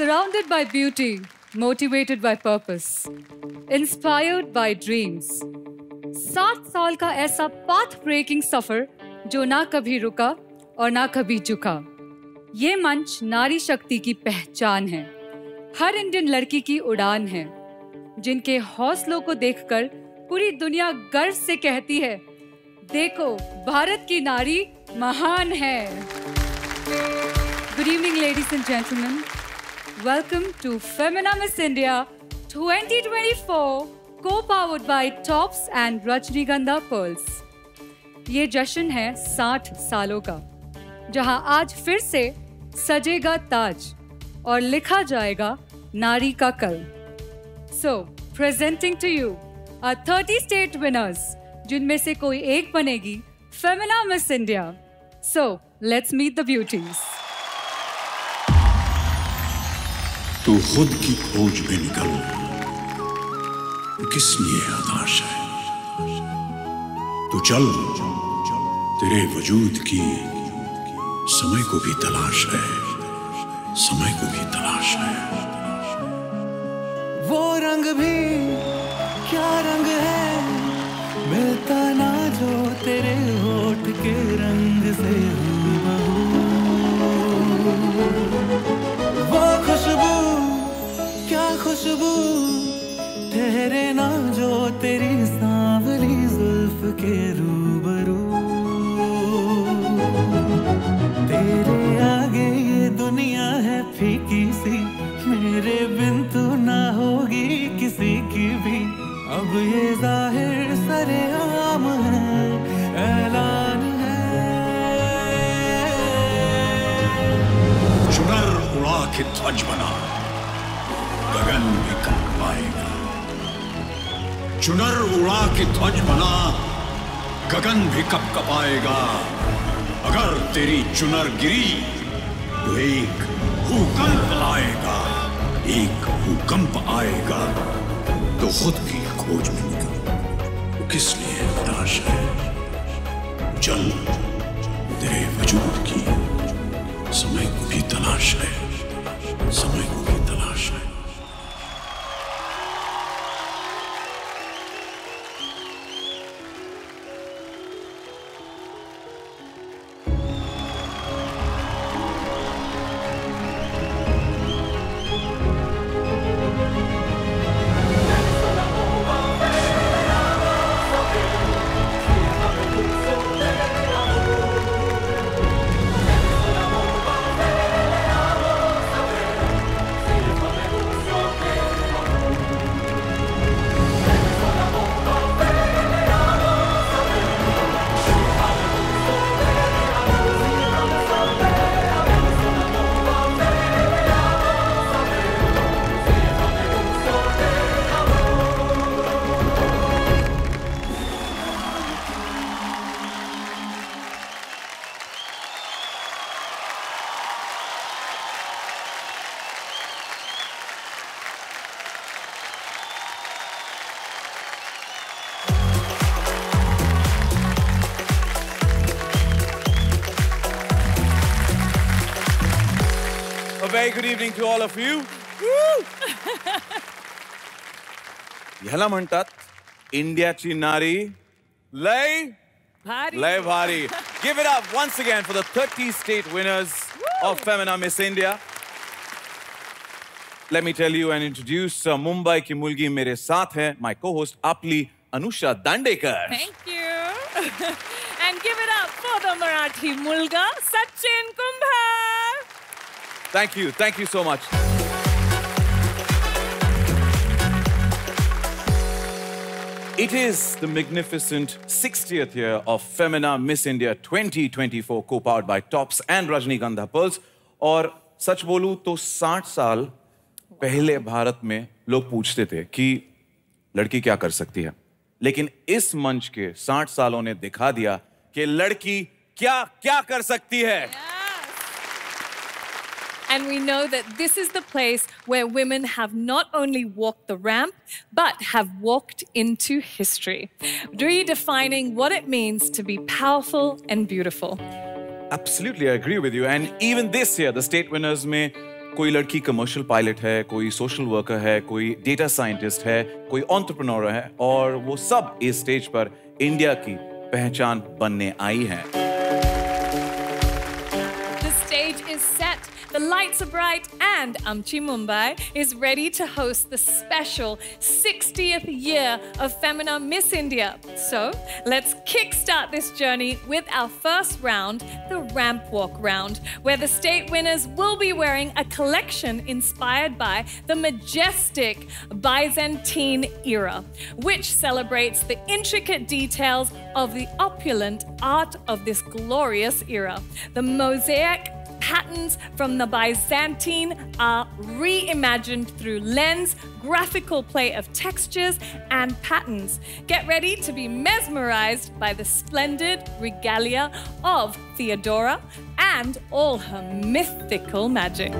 Surrounded by beauty, motivated by purpose, inspired by dreams. सात साल का ऐसा पाथ ब्रेकिंग सफ़र जो ना कभी रुका और ना कभी झुका। ये मंच नारी शक्ति की पहचान है। हर इंडियन लड़की की उड़ान है जिनके हौसलों को देखकर पूरी दुनिया गर्व से कहती है देखो भारत की नारी महान है। Good evening ladies and gentleman welcome to Femina Miss India 2024 co-powered by Tops and Rajnigandha Pearls. ये जश्न है 60 सालों का, जहाँ आज फिर से सजेगा ताज और लिखा जाएगा नारी का कल। So presenting to you our 30 state winners जिनमें से कोई एक बनेगी Femina Miss India so let's meet the beauties तू खुद की खोज में निकल। किस लिए हताश है? तू चल। तेरे वजूद की समय को भी तलाश है। समय को भी तलाश है। वो रंग भी क्या रंग है? मिलता ना जो तेरे होठ के रंग से खुशबू, ठहरे ना जो तेरी सांवली जुल्फ के रूबरू। तेरे आगे ये दुनिया है फीकी सी, मेरे बिन तू ना होगी किसी की भी। अब ये ज़ाहिर सरे आम है, ऐलान है। चुनर उड़ा के ध्वज बना। चुनर उड़ा के ध्वज बना, गगन भी कप कपाएगा। अगर तेरी चुनर गिरी तो एक भूकंप लाएगा, एक भूकंप आएगा। तो खुद की खोज में निकल। किस लिए हताश है? जल तेरे वजूद की। समय को भी तलाश है। समय को भी तलाश है। very good evening to all of you. ह्याला म्हणतात इंडियाची नारी लय लय भारी Give it up once again for the 30 state winners of Femina Miss India. Let me tell you and introduce uh, Mumbai की मुलगी मेरे साथ है my co-host आपली Anusha Dandekar. Thank you. and give it up for the Marathi Mulga, Sachin Kumbhar. Thank you. Thank you so much. It is the magnificent 60th year of Femina Miss India 2024 co-powered by Tops and Rajnigandha Pearls और सच बोलूँ तो 60 साल पहले भारत में लोग पूछते थे कि लड़की क्या कर सकती है लेकिन इस मंच के 60 सालों ने दिखा दिया कि लड़की क्या क्या कर सकती है And we know that this is the place where women have not only walked the ramp, but have walked into history, redefining what it means to be powerful and beautiful. Absolutely, I agree with you. And even this year, the state winners में कोई लड़की commercial pilot है कोई social worker है कोई data scientist है कोई entrepreneur है और वो सब इस स्टेज पर इंडिया की पहचान बनने आई हैं the lights are bright, and Amchi Mumbai is ready to host the special 60th year of Femina Miss India. So let's kickstart this journey with our first round, the Ramp Walk Round, where the state winners will be wearing a collection inspired by the majestic Byzantine era, which celebrates the intricate details of the opulent art of this glorious era. The mosaic patterns from the Byzantine are reimagined through lens, graphical play of textures, and patterns. Get ready to be mesmerized by the splendid regalia of Theodora and all her mythical magic.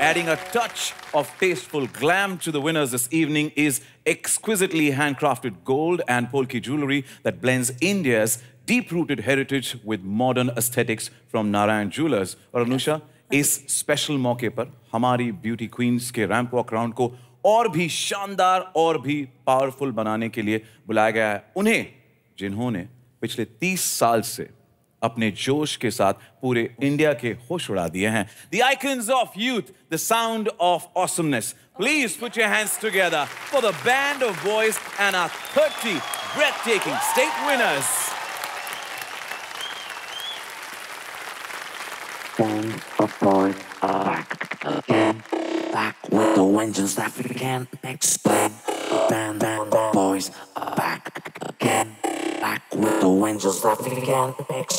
Adding a touch of tasteful glam to the winners this evening is exquisitely handcrafted gold and polki jewelry that blends India's deep-rooted heritage with modern aesthetics from Narayan Jewelers. और अनुषा इस special मौके पर हमारी beauty queens के ramp walk round को और भी शानदार और भी पावरफुल बनाने के लिए बुलाया गया है। उन्हें जिन्होंने पिछले 30 साल से अपने जोश के साथ पूरे इंडिया के होश उड़ा दिए हैं। The icons of youth the sound of awesomeness please put your hands together for the band of boys and our 30 breathtaking state winners. Of boys back again. Back with the vengeance that we can't explain. The band, band of boys are back again. Back with the vengeance that we can't ex-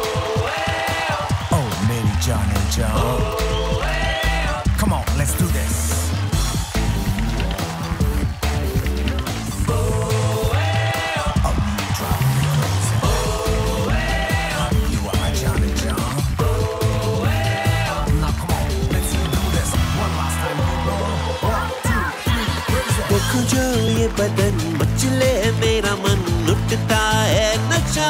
John and John. Come on, let's do this. Oh, you drive me crazy. You are my John and John. Now come on, let's do this. One last time, you know. One, two, three, raise it. देखो जो ये बदन मचले मेरा मन लुटता है नशा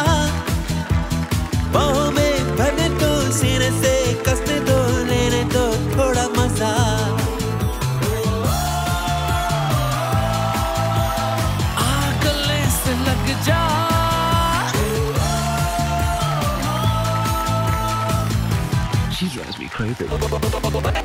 मेरी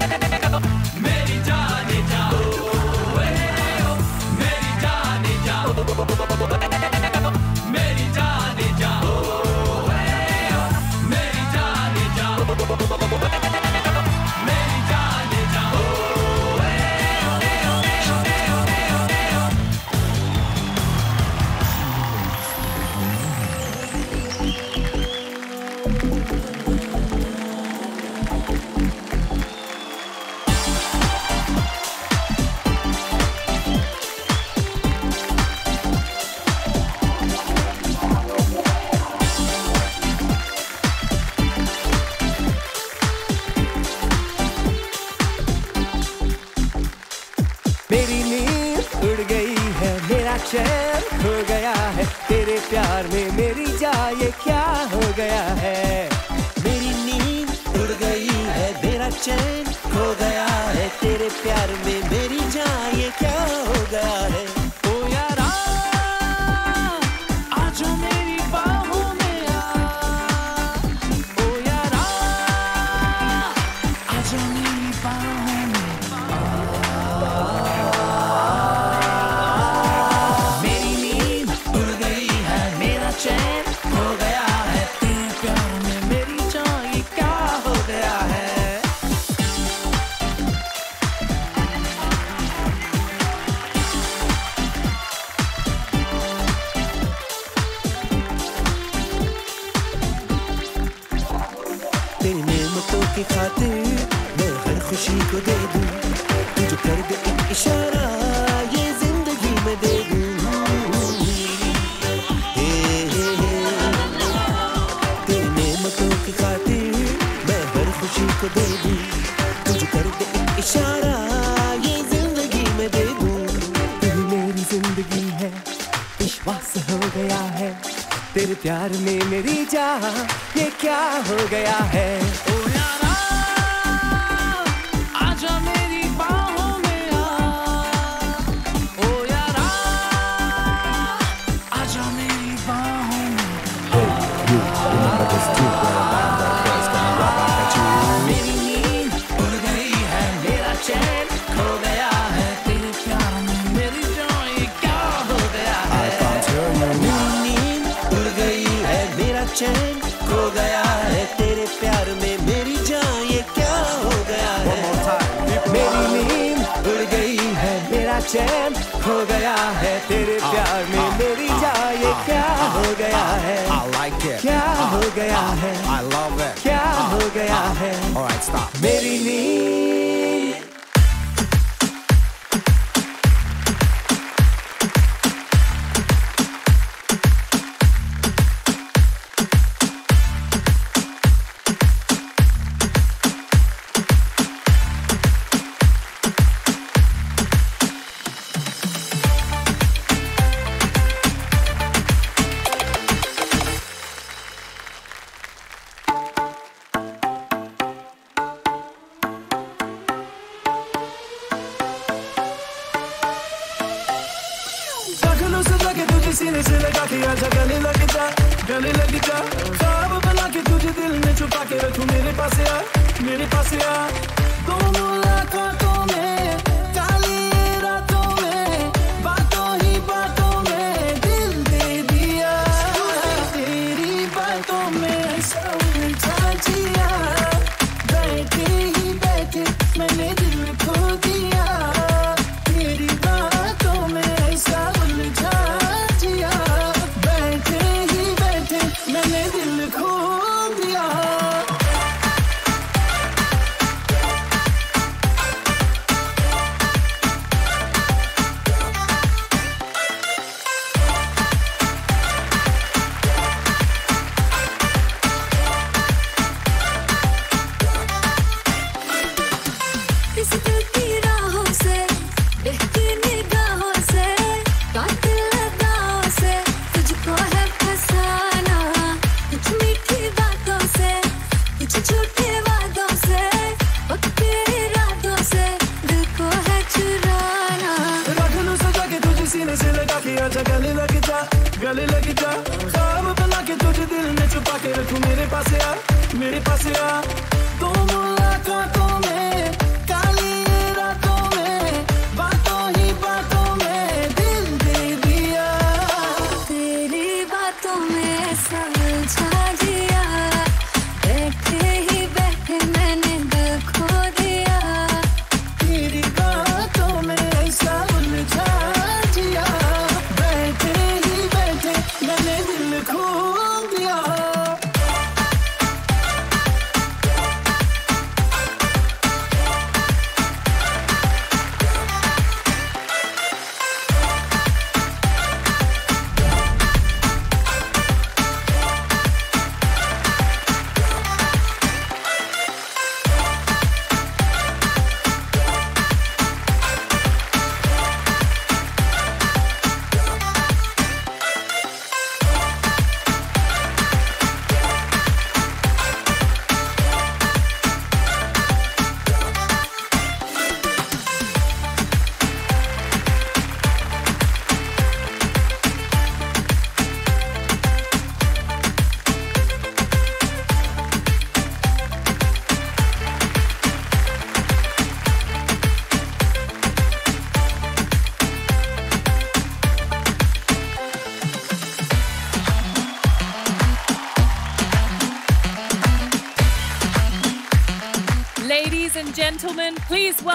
हो गया है I like it. क्या हो गया है I love it. क्या हो गया है All right, stop. मेरी नींद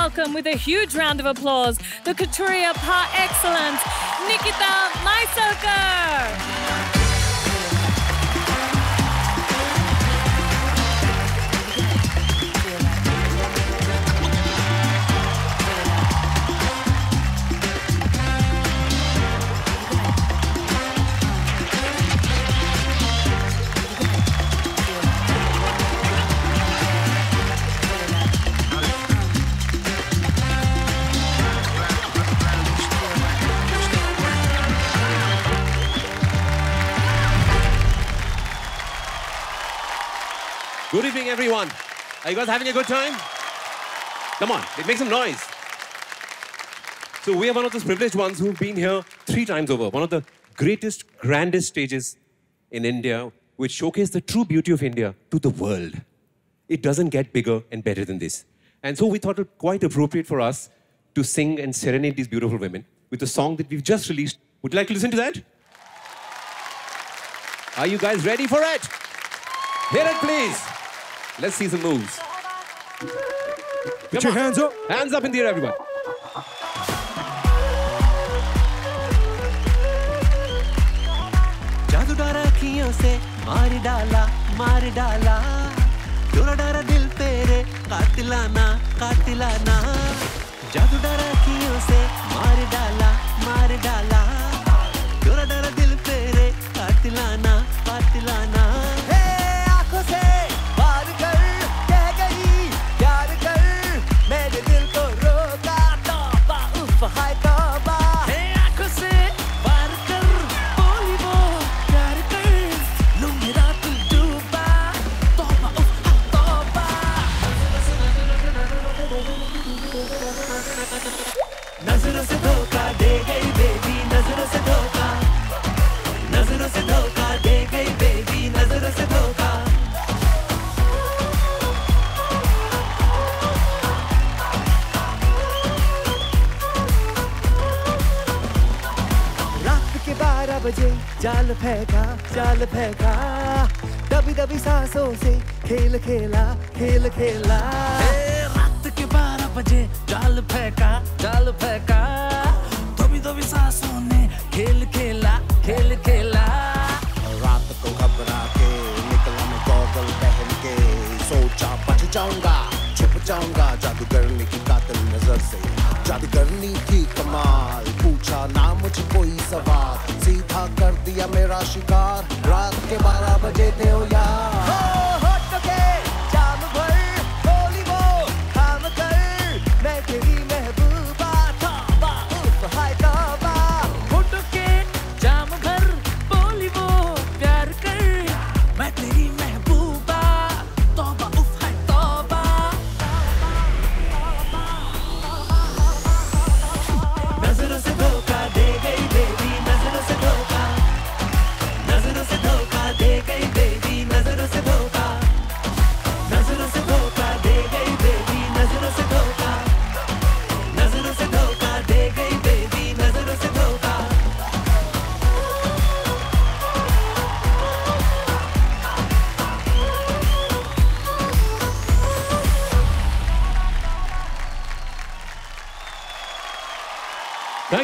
welcome with a huge round of applause the couturier par excellence, Nikita Mhaisalkar. Good evening, everyone. Are you guys having a good time? Come on, make some noise. So we are one of those privileged ones who've been here three times over. One of the greatest, grandest stages in India, which showcase the true beauty of India to the world. It doesn't get bigger and better than this. And so we thought it quite appropriate for us to sing and serenade these beautiful women with a song that we've just released. Would you like to listen to that? Are you guys ready for it? Hear it, please. Let's see some moves. Put your hands up. Hands up in the air, everyone. जादू डारा अखियों से मार डाला मार डाला डोरा डारा दिल तेरे कातिलाना कातिलाना जादू डारा अखियों से मार डाला मार डाला डोरा डारा दिल तेरे कातिलाना कातिलाना जाल फेंका जाल फेंका। दबी दबी सांसों से खेल खेला खेल खेला। रात के बारह बजे जाल फेंका जाल फेंका। दबी दबी सांसों ने खेल खेला खेल खेला। रात को घबरा के निकला मैं गॉगल पहन के। सोचा बच जाऊँगा छुप जाऊँगा। जादूगरनी की कातिल नज़र से। जादूगरनी थी कमाल। पूछा, ना मुझ कोई सवाल। सीधा कर दिया मेरा शिकार। रात के बारह बजे थे यार।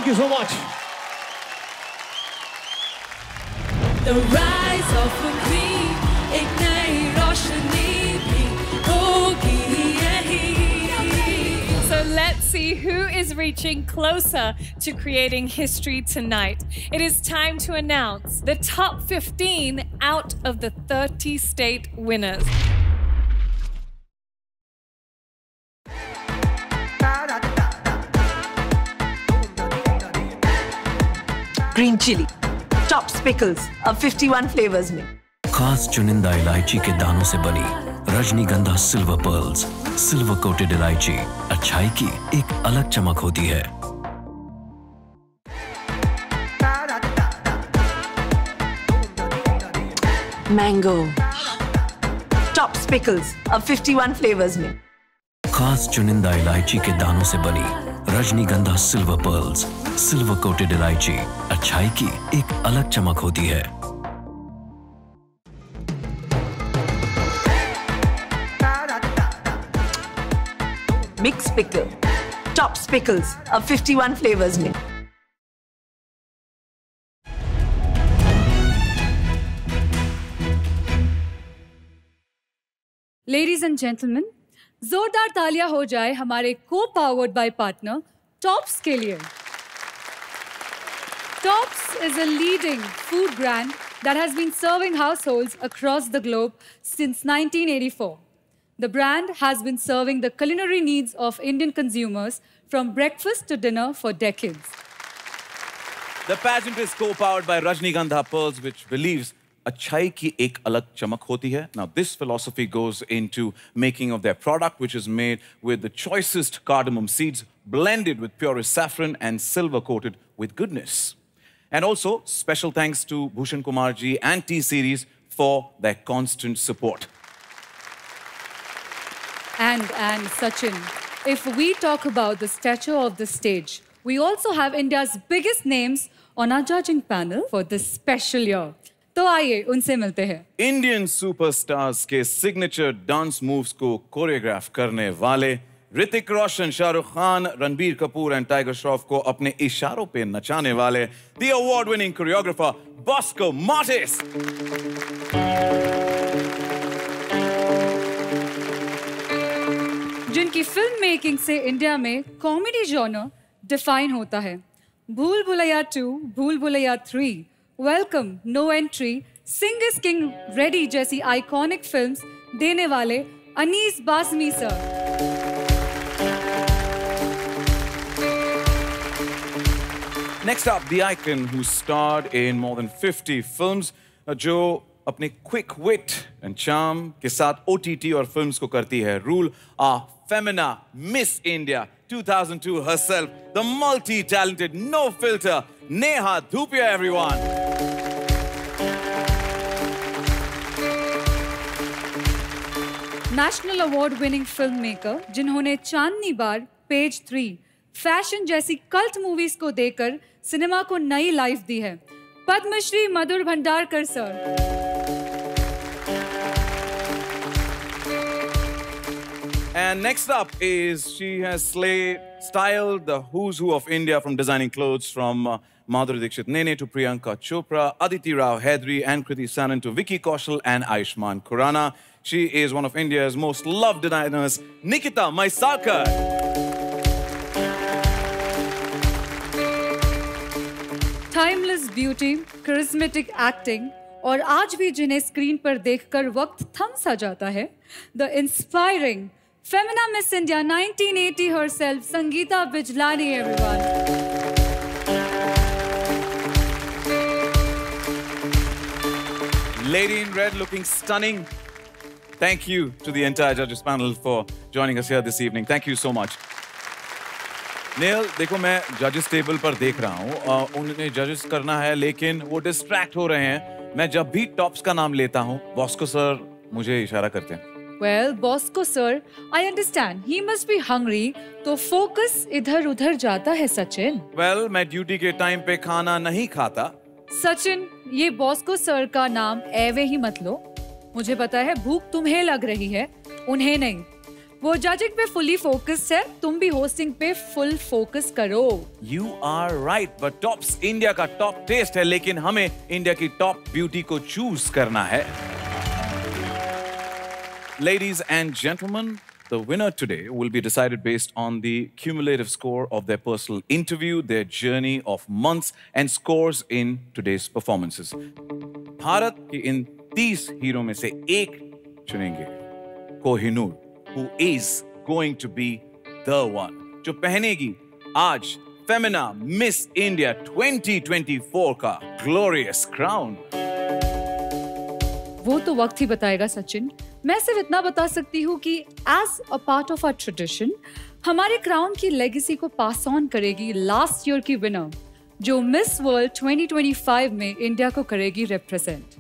you so much. The rise of the queen, ignite so let's see who is reaching closer to creating history tonight. It is time to announce the top 15 out of the 30 state winners. Green chilli Tops pickles अब 51 flavours में। खास चुनिंदा इलायची के दानों से बनी रजनीगंधा सिल्वर पर्ल्स सिल्वर कोटेड इलायची। अच्छाई की एक अलग चमक होती है। मैंगो टॉप्स पिकल्स अब 51 फ्लेवर्स में। खास चुनिंदा इलायची के दानों से बनी रजनीगंधा सिल्वर पर्ल्स सिल्वर कोटेड इलायची अच्छाई की एक अलग चमक होती है। मिक्स पिकल टॉप्स पिकल्स अब 51 फ्लेवर्स में Ladies and gentlemen, जोरदार तालियाँ हो जाए हमारे को पावर्ड बाय पार्टनर टॉप्स के लिए। Tops is a leading food brand that has been serving households across the globe since 1984. The brand has been serving the culinary needs of Indian consumers from breakfast to dinner for decades. The pageant is co-powered by Rajnigandha Pearls, which believes achai ki ek alag chamak hoti hai. Now, this philosophy goes into making of their product, which is made with the choicest cardamom seeds, blended with purest saffron and silver-coated with goodness. and also special thanks to bhushan kumar ji and t series for their constant support And and Sachin, if we talk about the stature of the stage, we also have India's biggest names on our judging panel for this special year. तो आइए उनसे मिलते हैं Indian superstars के signature dance moves को choreograph करने वाले Hrithik Roshan Shahrukh Khan Ranbir Kapoor and tiger Shroff को अपने इशारों पे नचाने वाले the award winning choreographer Bosco Martis जिनकी फ़िल्म मेकिंग से इंडिया में कॉमेडी जॉनर डिफाइन होता है। Bhool Bhulaiyaa two Bhool Bhulaiyaa three welcome no entry Singh is king ready जैसी आइकॉनिक फिल्म्स देने वाले Anees Bazmee sir Next up, the icon who starred in more than 50 films, uh, जो अपने quick wit and charm के साथ OTT और films को करती है rule uh Femina Miss India 2002 herself, the multi-talented, no filter, Neha Dhupia, everyone. National award winning film maker जिन्होंने चांदनी बार page three fashion जैसी कल्ट मूवीज़ को देकर सिनेमा को नई लाइफ दी है Padmashri Madhur Bhandarkar sir And next up is she has slay, styled the who's who of India from designing clothes from uh, Madhuri Dixit Nene to Priyanka Chopra, Aditi Rao Hedri, and Kriti Sanan to Vicky Kaushal and Ayushman Khurrana. She is one of India's most loved designers, Nikita Maisalkar. Timeless beauty charismatic acting और आज भी जिन्हें screen पर देखकर वक्त थम सा जाता है the inspiring Femina Miss India 1980 herself Sangeeta Bijlani everyone Lady in red looking stunning. Thank you to the entire judges panel for joining us here this evening. Thank you so much. Nail देखो मैं जजेस table पर देख रहा हूँ उन्हें जजेस करना है लेकिन वो डिस्ट्रैक्ट हो रहे हैं। मैं जब भी टॉप्स का नाम लेता हूँ बॉस्को सर मुझे इशारा करते हैं। Well, Bosco sir, I understand. He must be hungry. तो फोकस इधर उधर जाता है सचिन। वेल well, मैं ड्यूटी के टाइम पे खाना नहीं खाता। सचिन ये बॉस्को सर का नाम एवे ही मत लो। मुझे पता है भूख तुम्हें लग रही है उन्हें नहीं। वो जजिंग पे फुली फोकस्ड है तुम भी होस्टिंग पे फुल फोकस करो you are right but Tops India का टॉप टेस्ट है लेकिन हमें इंडिया की टॉप ब्यूटी को चूज़ करना है Ladies and gentlemen, the winner today will be decided based on the cumulative score of their personal interview, their journey of months, and scores in today's performances. Bharat के इन 30 hero में से एक चुनेंगे Kohinoor who is going to be the one. जो पहनेगी आज Femina Miss India 2024 का glorious crown वो तो वक्त ही बताएगा, सचिन। मैं सिर्फ़ इतना बता सकती हूँ कि as a part of our tradition हमारे क्राउन की लेगेसी को पास ऑन करेगी लास्ट ईयर की विनर जो मिस वर्ल्ड 2025 में इंडिया को करेगी रिप्रेजेंट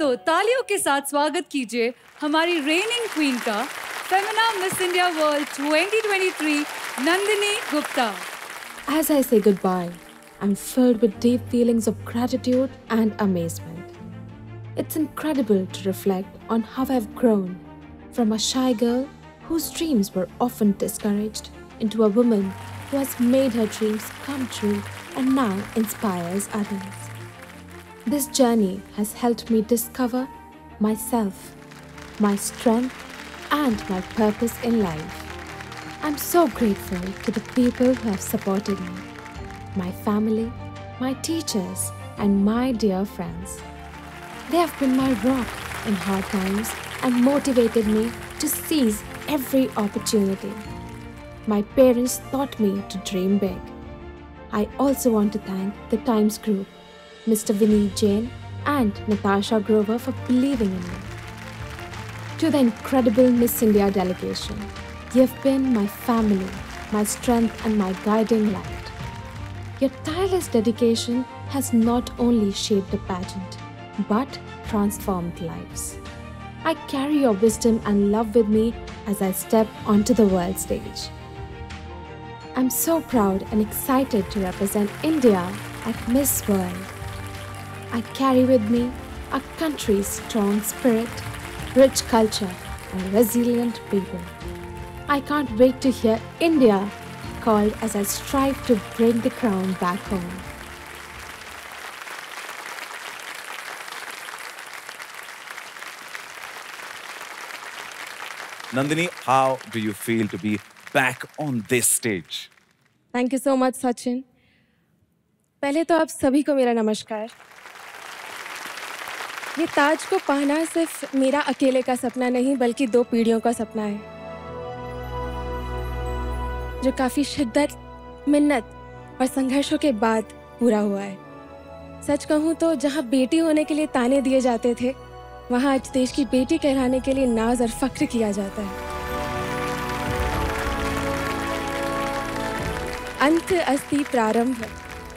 तो तालियों के साथ स्वागत कीजिए हमारी रेनिंग क्वीन का Femina Miss India World 2023 Nandini Gupta As I say goodbye, I'm filled with deep feelings of gratitude and amazement. It's incredible to reflect on how I've grown from a shy girl whose dreams were often discouraged into a woman who has made her dreams come true and now inspires others. This journey has helped me discover myself, my strength, and my purpose in life. I'm so grateful to the people who have supported me my family, my teachers, and my dear friends. They have been my rock in hard times and motivated me to seize every opportunity. My parents taught me to dream big. I also want to thank the Times Group, Mr. Vinny Jain, and Natasha Grover for believing in me. To the incredible Miss India delegation, you've been my family, my strength, and my guiding light. Your tireless dedication has not only shaped the pageant, but transformed lives. I carry your wisdom and love with me as I step onto the world stage. I'm so proud and excited to represent India at Miss World. I carry with me our country's strong spirit, rich culture, and resilient people. I can't wait to hear India called as I strive to bring the crown back home. Nandini, how do you feel to be back on this stage? Thank you so much Sachin पहले तो आप सभी को मेरा नमस्कार ये ताज को पाना सिर्फ़ मेरा अकेले का सपना नहीं, बल्कि दो पीढ़ियों का सपना है। जो काफ़ी शिद्दत, मिन्नत और संघर्षों के बाद पूरा हुआ है। सच कहूँ तो जहाँ बेटी होने के लिए ताने दिए जाते थे, वहाँ आज देश की बेटी कहलाने के लिए नाज और फख्र किया जाता है। अंत अस्ति प्रारंभ,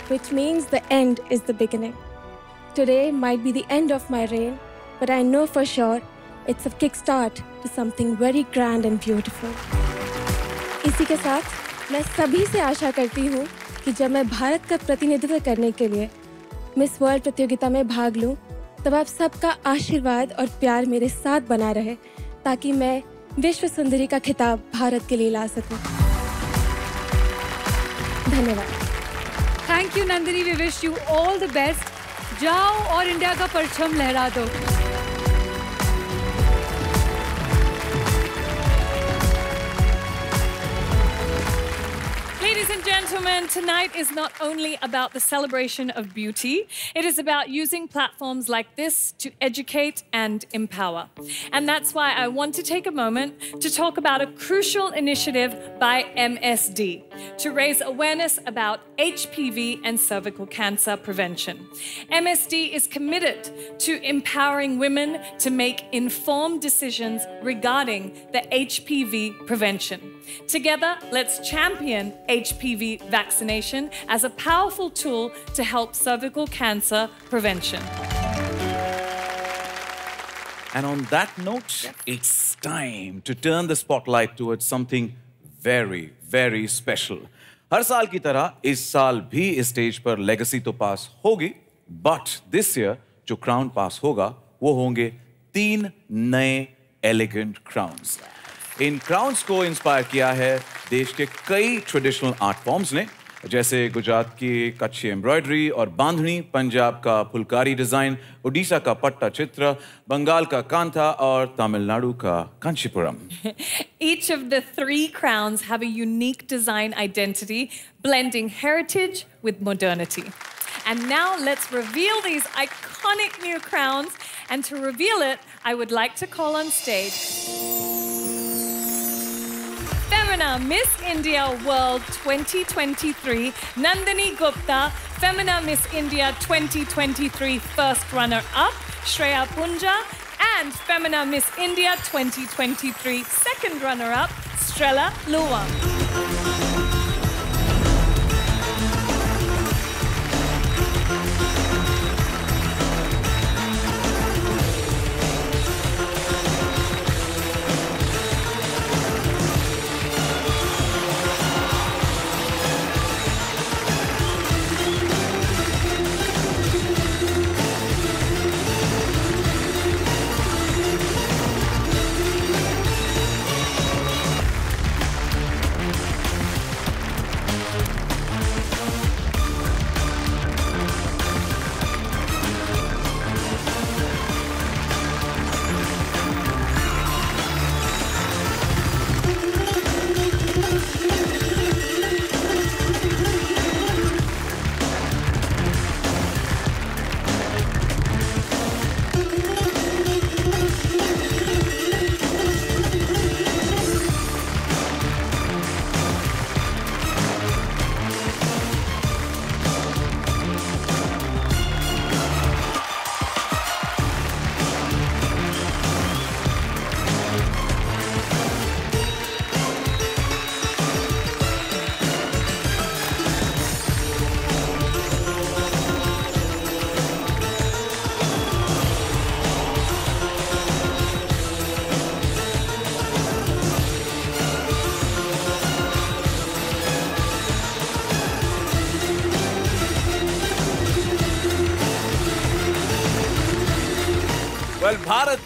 which means the end is the beginning. Today might be the end of my reign, but I know for sure it's a kickstart to something very grand and beautiful. इसी के साथ मैं सभी से आशा करती हूँ कि जब मैं भारत का प्रतिनिधित्व करने के लिए मिस वर्ल्ड प्रतियोगिता में भाग लूँ तब आप सबका आशीर्वाद और प्यार मेरे साथ बना रहे ताकि मैं विश्व सुंदरी का खिताब भारत के लिए ला सकूँ। धन्यवाद thank you Nandini we wish you all the best जाओ और इंडिया का परचम लहरा दो। Ladies and gentlemen, tonight is not only about the celebration of beauty, it is about using platforms like this to educate and empower. And that's why I want to take a moment to talk about a crucial initiative by MSD to raise awareness about HPV and cervical cancer prevention. MSD is committed to empowering women to make informed decisions regarding the HPV prevention. Together, let's champion HPV vaccination as a powerful tool to help cervical cancer prevention. And on that note, it's time to turn the spotlight towards something very, very special. हर साल की तरह इस साल भी इस stage पर legacy तो pass होगी बट दिस ईयर जो क्राउन पास होगा वो होंगे तीन नए एलिगेंट क्राउन्स इन क्राउन्स को इंस्पायर किया है देश के कई ट्रेडिशनल आर्ट फॉर्म्स ने जैसे गुजरात की कच्छी एम्ब्रॉयडरी और बांधनी पंजाब का फुलकारी डिज़ाइन उड़ीसा का पट्टा चित्र बंगाल का कांथा और तमिलनाडु का Kanchipuram Each of the three crowns have a unique design identity, blending heritage with modernity. And now let's reveal these iconic new crowns. And to reveal it, I would like to call on stage Femina Miss India World 2023, Nandini Gupta, Femina Miss India 2023 first runner up, Shreya Punja, and Femina Miss India 2023 second runner up, Strela Luwang.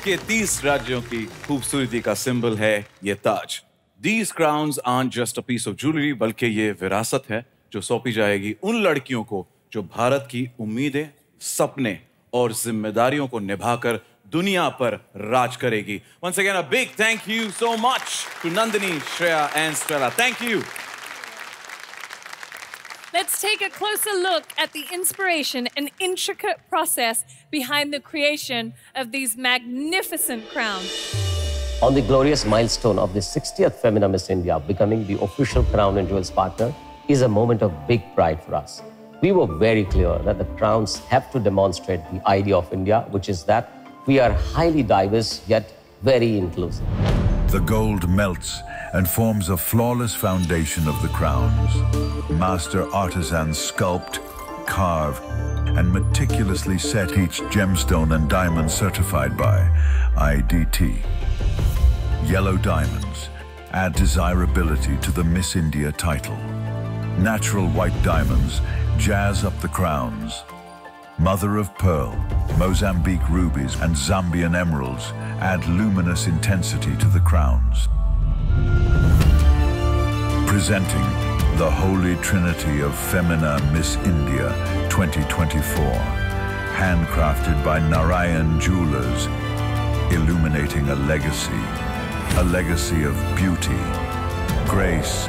के 30 राज्यों की खूबसूरती का symbol है ये ताज। These crowns are just a piece of jewellery बल्कि ये विरासत है, जो सौंपी जाएगी उन लड़कियों को जो भारत की उम्मीदें, सपने और जिम्मेदारियों को निभाकर दुनिया पर राज करेगी। Once again a big thank you so much to Nandini Shreya and Stella thank you Let's take a closer look at the inspiration and intricate process behind the creation of these magnificent crowns. On the glorious milestone of the 60th Femina Miss India becoming the official Crown and Jewels partner is a moment of big pride for us. We were very clear that the crowns have to demonstrate the idea of India, which is that we are highly diverse yet very inclusive. The gold melts and forms a flawless foundation of the crowns. Master artisans sculpt, carve, and meticulously set each gemstone and diamond certified by IDT. Yellow diamonds add desirability to the Miss India title. Natural white diamonds jazz up the crowns. Mother of pearl, Mozambique rubies, and Zambian emeralds add luminous intensity to the crowns. Presenting the Holy Trinity of Femina Miss India 2024. Handcrafted by Narayan Jewelers, illuminating a legacy. A legacy of beauty, grace,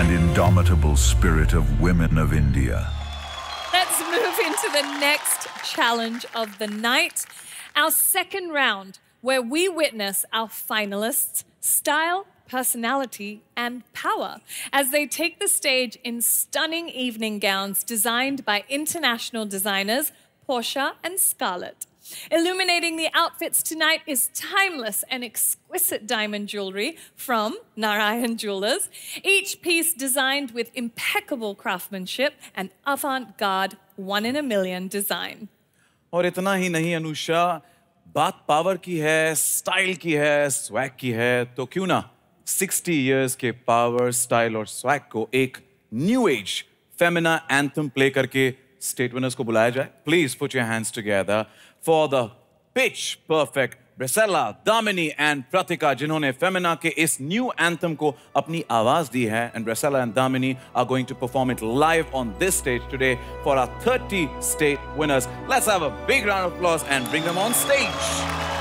and indomitable spirit of women of India. Into the next challenge of the night, our second round, where we witness our finalists' style, personality, and power as they take the stage in stunning evening gowns designed by international designers Portia and Scarlett. Illuminating the outfits tonight is timeless and exquisite diamond jewelry from Narayan Jewelers, each piece designed with impeccable craftsmanship and avant one in a million design. और इतना ही नहीं, अनुषा, बात power की है style की है swag की है तो क्यों ना 60 इयर्स के पावर स्टाइल और स्वैग को एक new age Femina anthem play करके स्टेट विनर्स को बुलाया जाए please put your hands together for the pitch perfect Bresela Damini and Pratika जिन्होंने फेमिना के इस न्यू एंथम को अपनी आवाज़ दी है and Bresela and Damini are going to perform it live on this stage today for our 30 state winners let's have a big round of applause and bring them on stage.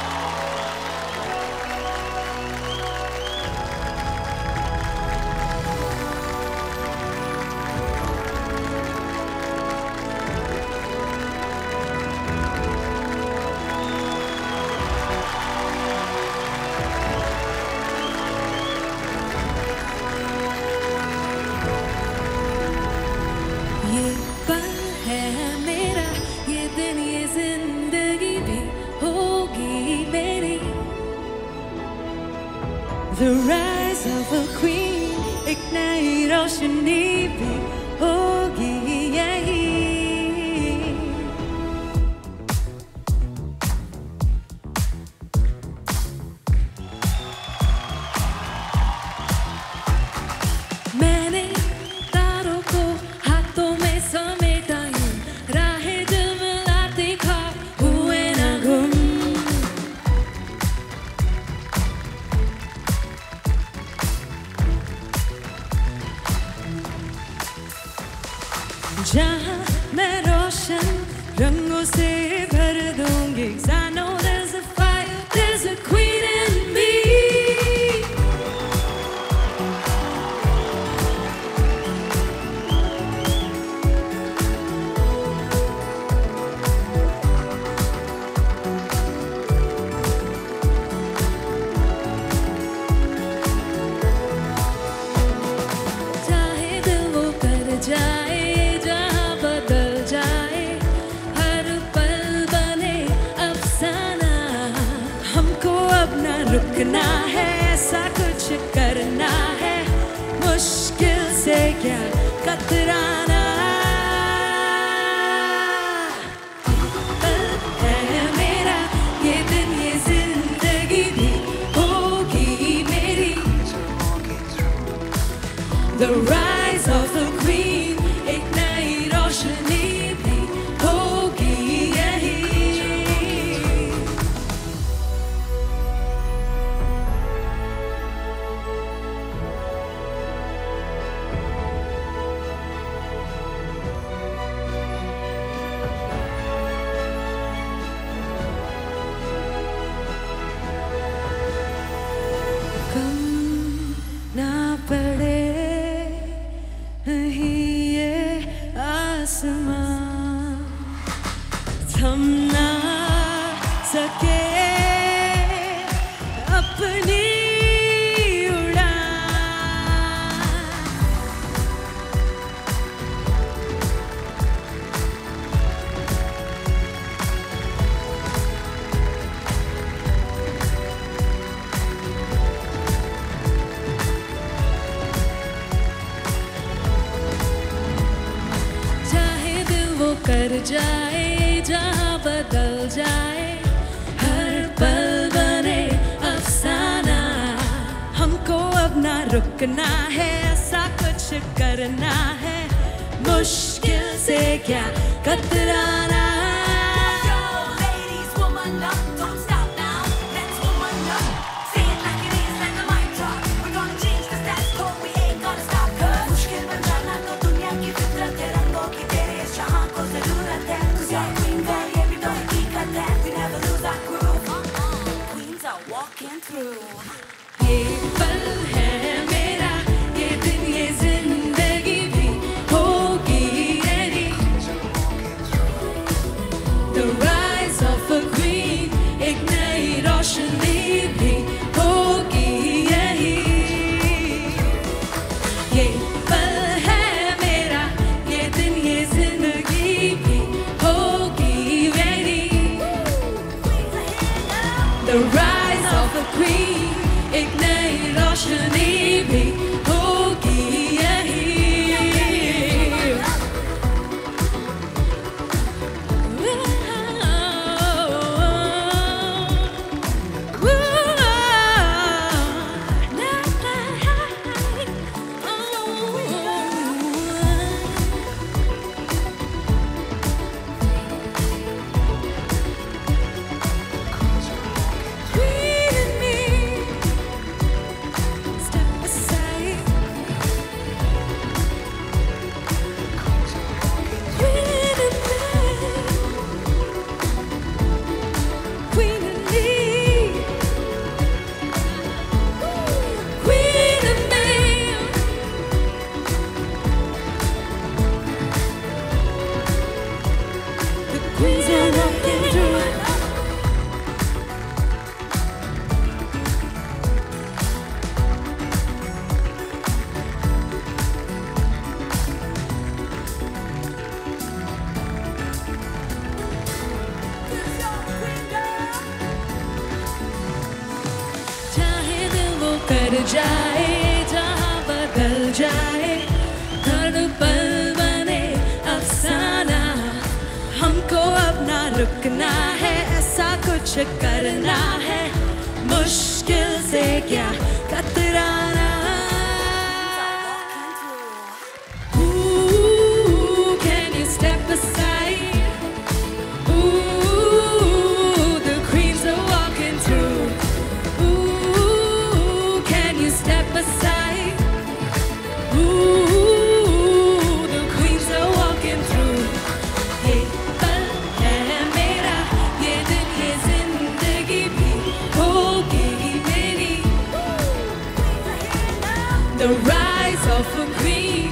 The rise of a queen,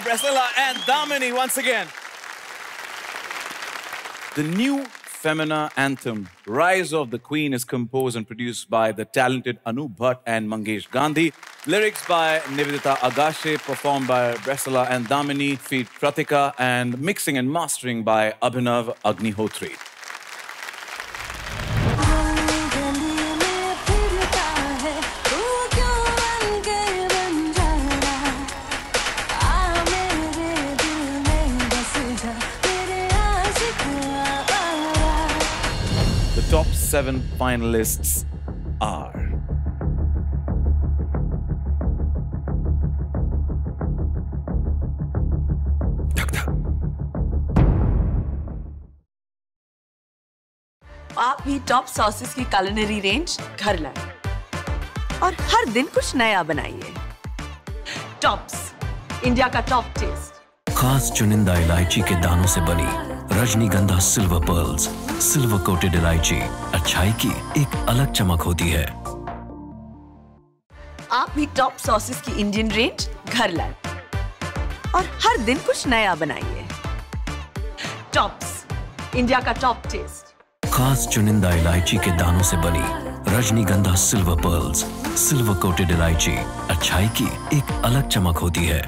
for and Damini once again. The new Femina anthem, Rise of the Queen, is composed and produced by the talented Anup Bhatt and Mangesh Gandhi. Lyrics by Nivedita Agashe, performed by Bresala and Damini, feat Pratika, and mixing and mastering by Abhinav Agnihotri. Seven finalists are. आप भी top sauces की culinary range घर लाए। और हर दिन कुछ नया बनाइए। टॉप्स इंडिया का टॉप टेस्ट खास चुनिंदा इलायची के दानों से बनी रजनीगंधा सिल्वर पर्ल्स सिल्वर कोटेड इलायची अच्छाई की एक अलग चमक होती है। आप भी टॉप सॉसेस की इंडियन रेंज घर लाए और हर दिन कुछ नया बनाइए। टॉप्स इंडिया का टॉप टेस्ट खास चुनिंदा इलायची के दानों से बनी रजनीगंधा सिल्वर पर्ल्स सिल्वर कोटेड इलायची अच्छाई की एक अलग चमक होती है।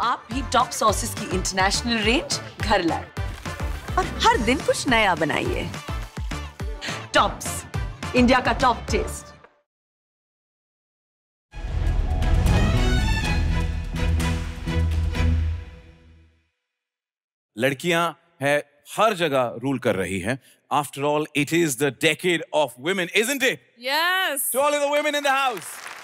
आप भी टॉप सॉसेस की इंटरनेशनल रेंज घर लाए। और हर दिन कुछ नया बनाइए। टॉप्स इंडिया का टॉप टेस्ट लड़कियाँ है हर जगह रूल कर रही हैं। After all it is the decade of women isn't it? Yes. to all of the women in the house.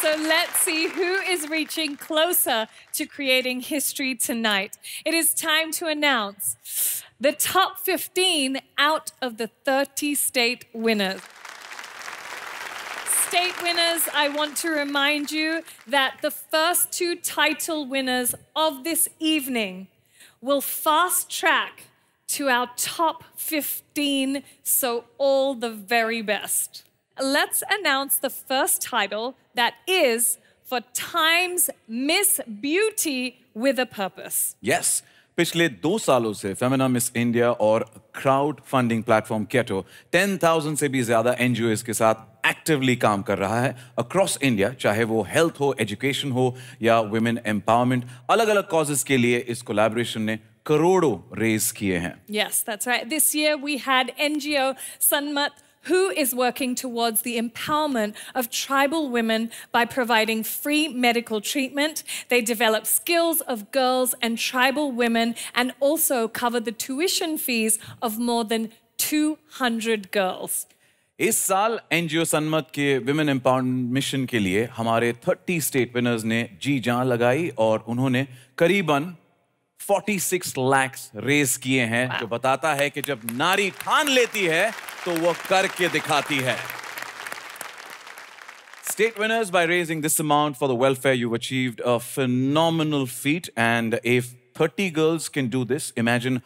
So let's see who is reaching closer to creating history tonight. It is time to announce the top 15 out of the 30 state winners. State winners, I want to remind you that the first two title winners of this evening will fast track to our top 15, so all the very best Let's announce the first title that is for Time's Miss Beauty with a Purpose. yes पिछले दो सालों से Femina Miss India और crowd funding platform keto 10,000 से भी ज्यादा NGO के साथ एक्टिवली काम कर रहा है अक्रॉस इंडिया चाहे वो हेल्थ हो एजुकेशन हो या वुमेन एम्पावरमेंट अलग अलग कॉजेज के लिए इस कोलैबोरेशन ने करोड़ों रेज किए हैं Yes, that's right. This year we had NGO Sunmat, who is working towards the empowerment of tribal women by providing free medical treatment. They develop skills of girls and tribal women and also cover the tuition fees of more than 200 girls. इस साल NGO सन्मत के women empowerment mission के लिए हमारे 30 state winners ने जी जान लगाई और उन्होंने करीबन 46 लाख रेस किए हैं जो बताता है कि जब नारी ठान लेती है तो वो करके दिखाती है State winners, by raising this amount for the welfare, you've achieved a phenomenal feat. And if 30 girls can do this, imagine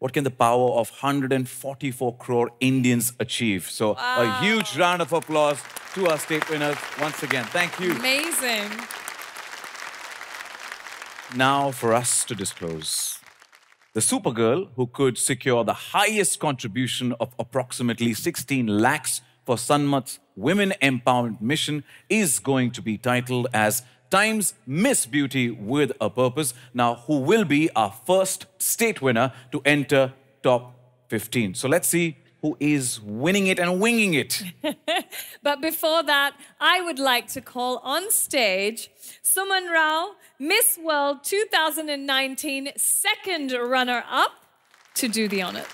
what can the power of 144 crore Indians achieve. So wow. a huge round of applause to our state winners once again. Thank you. Amazing. Now for us to disclose. The Supergirl, who could secure the highest contribution of approximately 16 lakhs for Sanmat's Women Empowerment Mission, is going to be titled as Times Miss Beauty with a Purpose. Now, who will be our first state winner to enter top 15? So let's see who is winning it and winging it. But before that, I would like to call on stage Suman Rao, Miss World 2019 second runner up, to do the honor.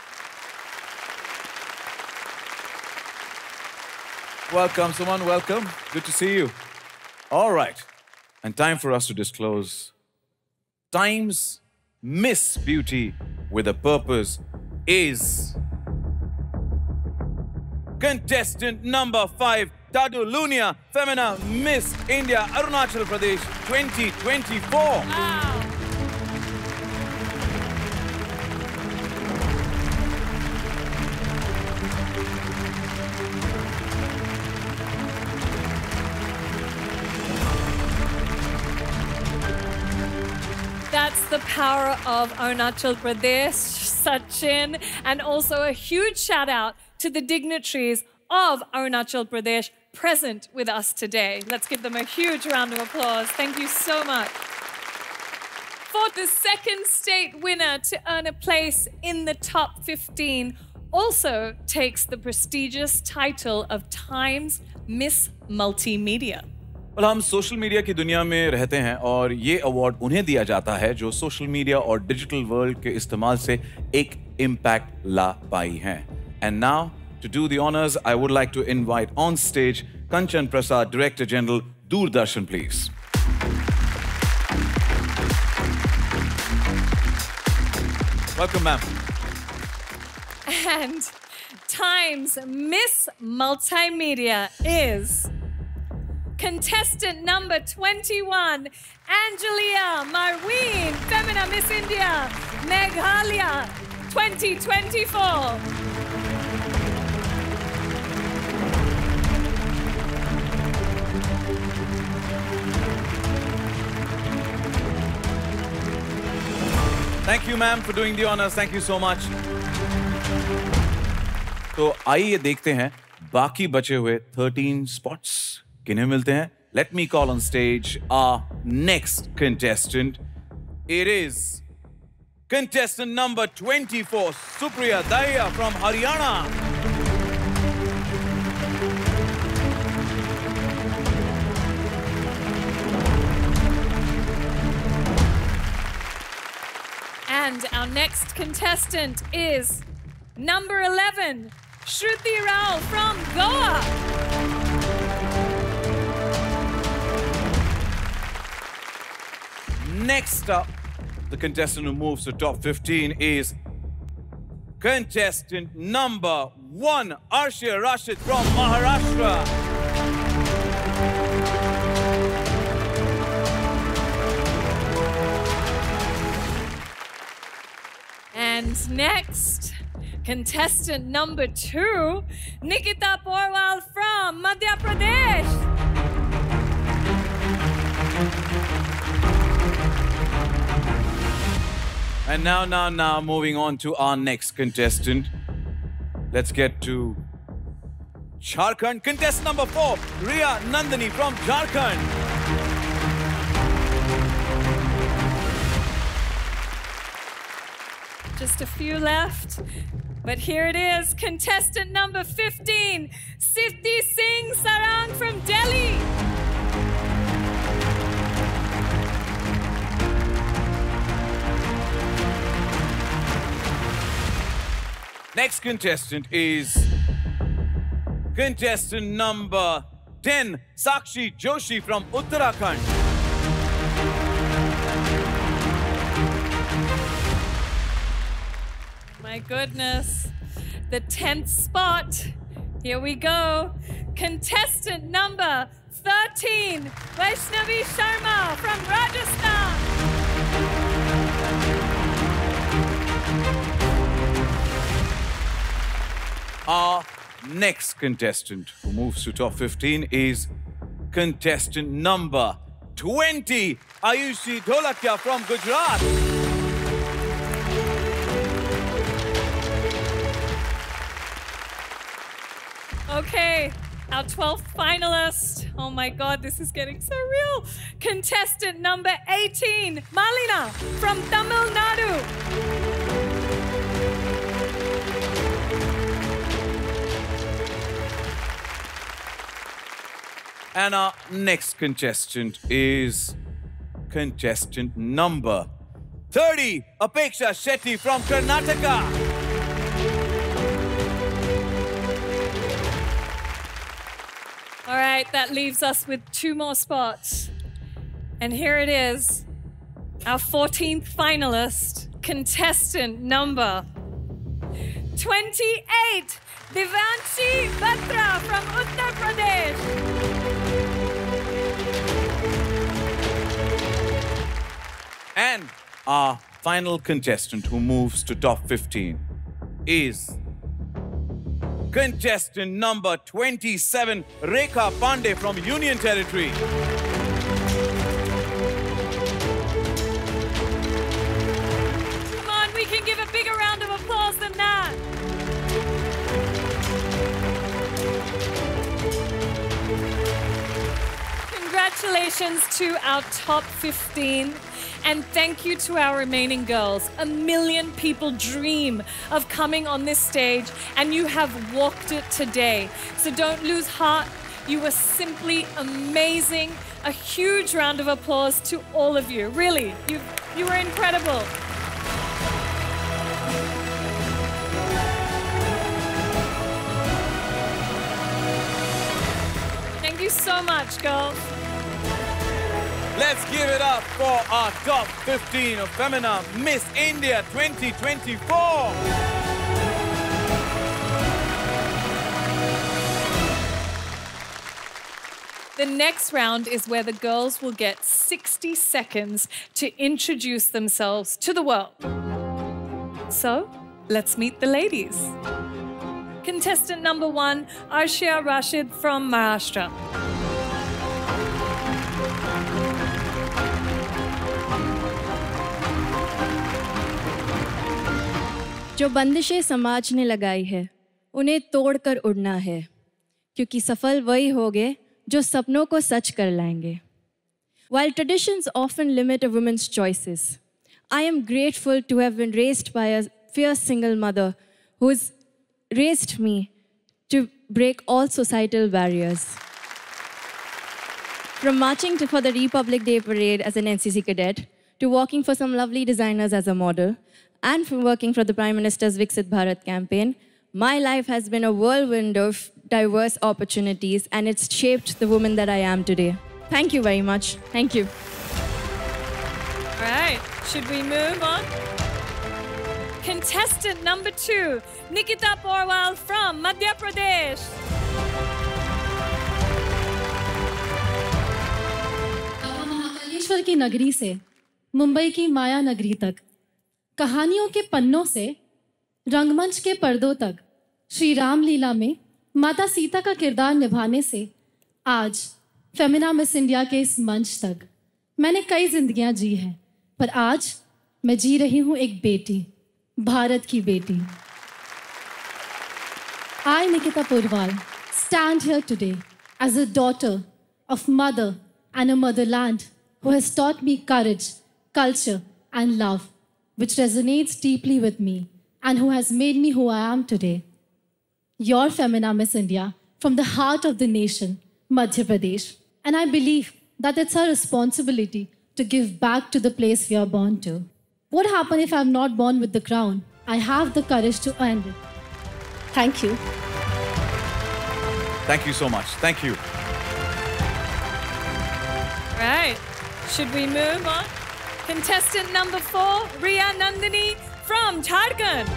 Welcome, Suman, welcome. Good to see you. All right. And time for us to disclose Time's Miss Beauty with a Purpose is contestant number five, Tadu Lunia, Femina Miss India Arunachal Pradesh 2024. That's the power of Arunachal Pradesh, Sachin, and also a huge shout out to the dignitaries of Arunachal Pradesh present with us today. Let's give them a huge round of applause. Thank you so much. For the second state winner to earn a place in the top 15 also takes the prestigious title of Times Miss Multimedia. well, हम social media की दुनिया में रहते हैं और ये award उन्हें दिया जाता है जो सोशल मीडिया और डिजिटल वर्ल्ड के इस्तेमाल से एक इम्पैक्ट ला पाई हैं and now, to do the honors, I would like to invite on stage Kanchan Prasad, Director General, Doordarshan, please. Welcome, ma'am. And Times Miss Multimedia is contestant number 21, Angelia Marween, Femina Miss India, Meghalaya 2024. Thank you ma'am for doing the honours thank you so much तो आइए देखते हैं, बाकी बचे हुए 13 spots किन्हें मिलते हैं। Let me call on stage a next contestant it is Contestant number 24, Supriya Daya from Haryana. And our next contestant is number 11, Shruti Rao from Goa. Next up the contestant who moves to top 15 is contestant number one, Arshia Rashid from Maharashtra. And next, contestant number two, Nikita Porwal from Madhya Pradesh. And now, now, now, moving on to our next contestant. Let's get to Jharkhand. Contestant number four, Ria Nandini from Jharkhand. Just a few left. But here it is, contestant number 15, Sifti Singh Sarang from Delhi. Next contestant is contestant number 10, Sakshi Joshi from Uttarakhand. My goodness. The 10th spot. Here we go. Contestant number 13, Vaishnavi Sharma from Rajasthan. Our next contestant who moves to top 15 is contestant number 20, Ayushi Dholakia from Gujarat. Okay, our 12th finalist. Oh my god, this is getting so real. Contestant number 18, Malina from Tamil Nadu. And our next contestant is contestant number 30, Apeksha Shetty from Karnataka. All right, that leaves us with two more spots. And here it is our 14th finalist, contestant number 28, Divanshi Batra from Uttar Pradesh. And our final contestant who moves to top 15 is contestant number 27, Rekha Pandey from Union Territory. Come on, we can give a bigger round of applause than that. Congratulations to our top 15 and thank you to our remaining girls. A million people dream of coming on this stage, and you have walked it today. So don't lose heart. You were simply amazing. A huge round of applause to all of you. Really, you, you were incredible. Thank you so much, girls. Let's give it up for our top 15 of Femina Miss India 2024. The next round is where the girls will get 60 seconds to introduce themselves to the world. So, let's meet the ladies. Contestant number one, Arshia Rashid from Maharashtra. जो बंदिशें समाज ने लगाई है, उन्हें तोड़कर उड़ना है, क्योंकि सफल वही होंगे जो सपनों को सच कर लाएँगे। While traditions often limit a women's choices I am grateful to have been raised by a fierce single mother who is raised me to break all societal barriers from marching to for the Republic Day parade as an N C C cadet to walking for some lovely designers as a model and from working for the Prime Minister's Viksit Bharat campaign, my life has been a whirlwind of diverse opportunities and it's shaped the woman that I am today. Thank you very much. Thank you. All right, should we move on? Contestant number two, Nikita Porwal from Madhya Pradesh. Mahakaleshwar की नगरी से मुंबई की माया नगरी तक कहानियों के पन्नों से रंगमंच के पर्दों तक श्री रामलीला में माता सीता का किरदार निभाने से आज फेमिना मिस इंडिया के इस मंच तक मैंने कई जिंदगियाँ जी हैं, पर आज मैं जी रही हूँ एक बेटी, भारत की बेटी। I Nikita Porwal stand here today as a daughter of mother and a motherland who has taught me courage culture and love which resonates deeply with me and who has made me who I am today. Your Femina Miss India from the heart of the nation, Madhya Pradesh. And I believe that it's our responsibility to give back to the place we are born to. What happened if I'm not born with the crown? I have the courage to earn it. Thank you. Thank you so much. Thank you. Right, should we move on? Contestant number four, Ria Nandini from Jharkhand.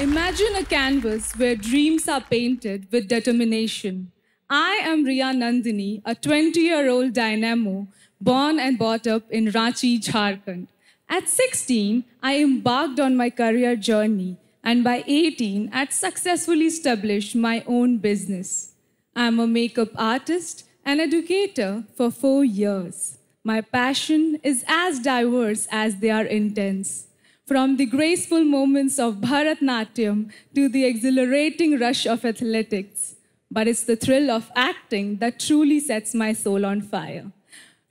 Imagine a canvas where dreams are painted with determination. I am Ria Nandini, a 20 year old dynamo born and brought up in Ranchi, Jharkhand. At 16, I embarked on my career journey, and by 18, I had successfully established my own business. I'm a makeup artist and educator for four years. My passion is as diverse as they are intense. From the graceful moments of Bharatnatyam to the exhilarating rush of athletics. But it's the thrill of acting that truly sets my soul on fire.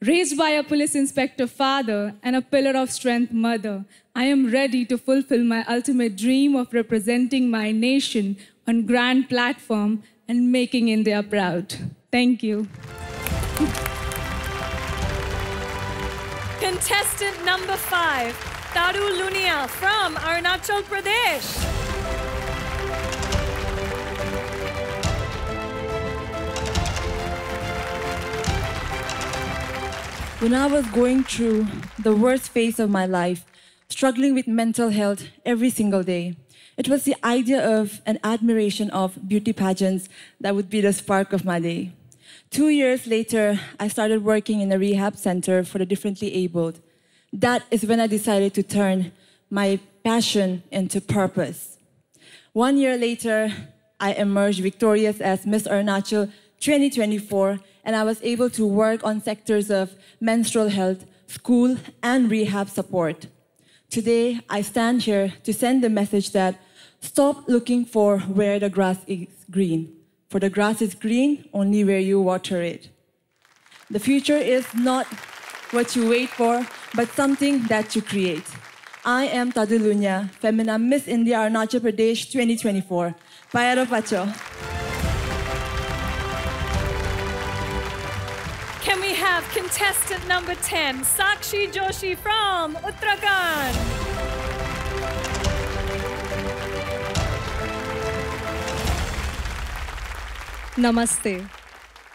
Raised by a police inspector father and a pillar of strength mother, I am ready to fulfill my ultimate dream of representing my nation on grand platform and making India proud. Thank you. Contestant number five, Tadu Lunia from Arunachal Pradesh. When I was going through the worst phase of my life, struggling with mental health every single day, it was the idea of an admiration of beauty pageants that would be the spark of my day. Two years later, I started working in a rehab center for the differently abled. That is when I decided to turn my passion into purpose. One year later, I emerged victorious as Miss Arunachal 2024, and I was able to work on sectors of menstrual health, school, and rehab support. Today, I stand here to send the message that stop looking for where the grass is green. for the grass is green only where you water it. The future is not what you wait for, but something that you create. I am Tadu Lunia, Femina Miss India Arunachal Pradesh 2024. Payaro Pacho. Can we have contestant number 10, Sakshi Joshi from Uttarakhand? Namaste.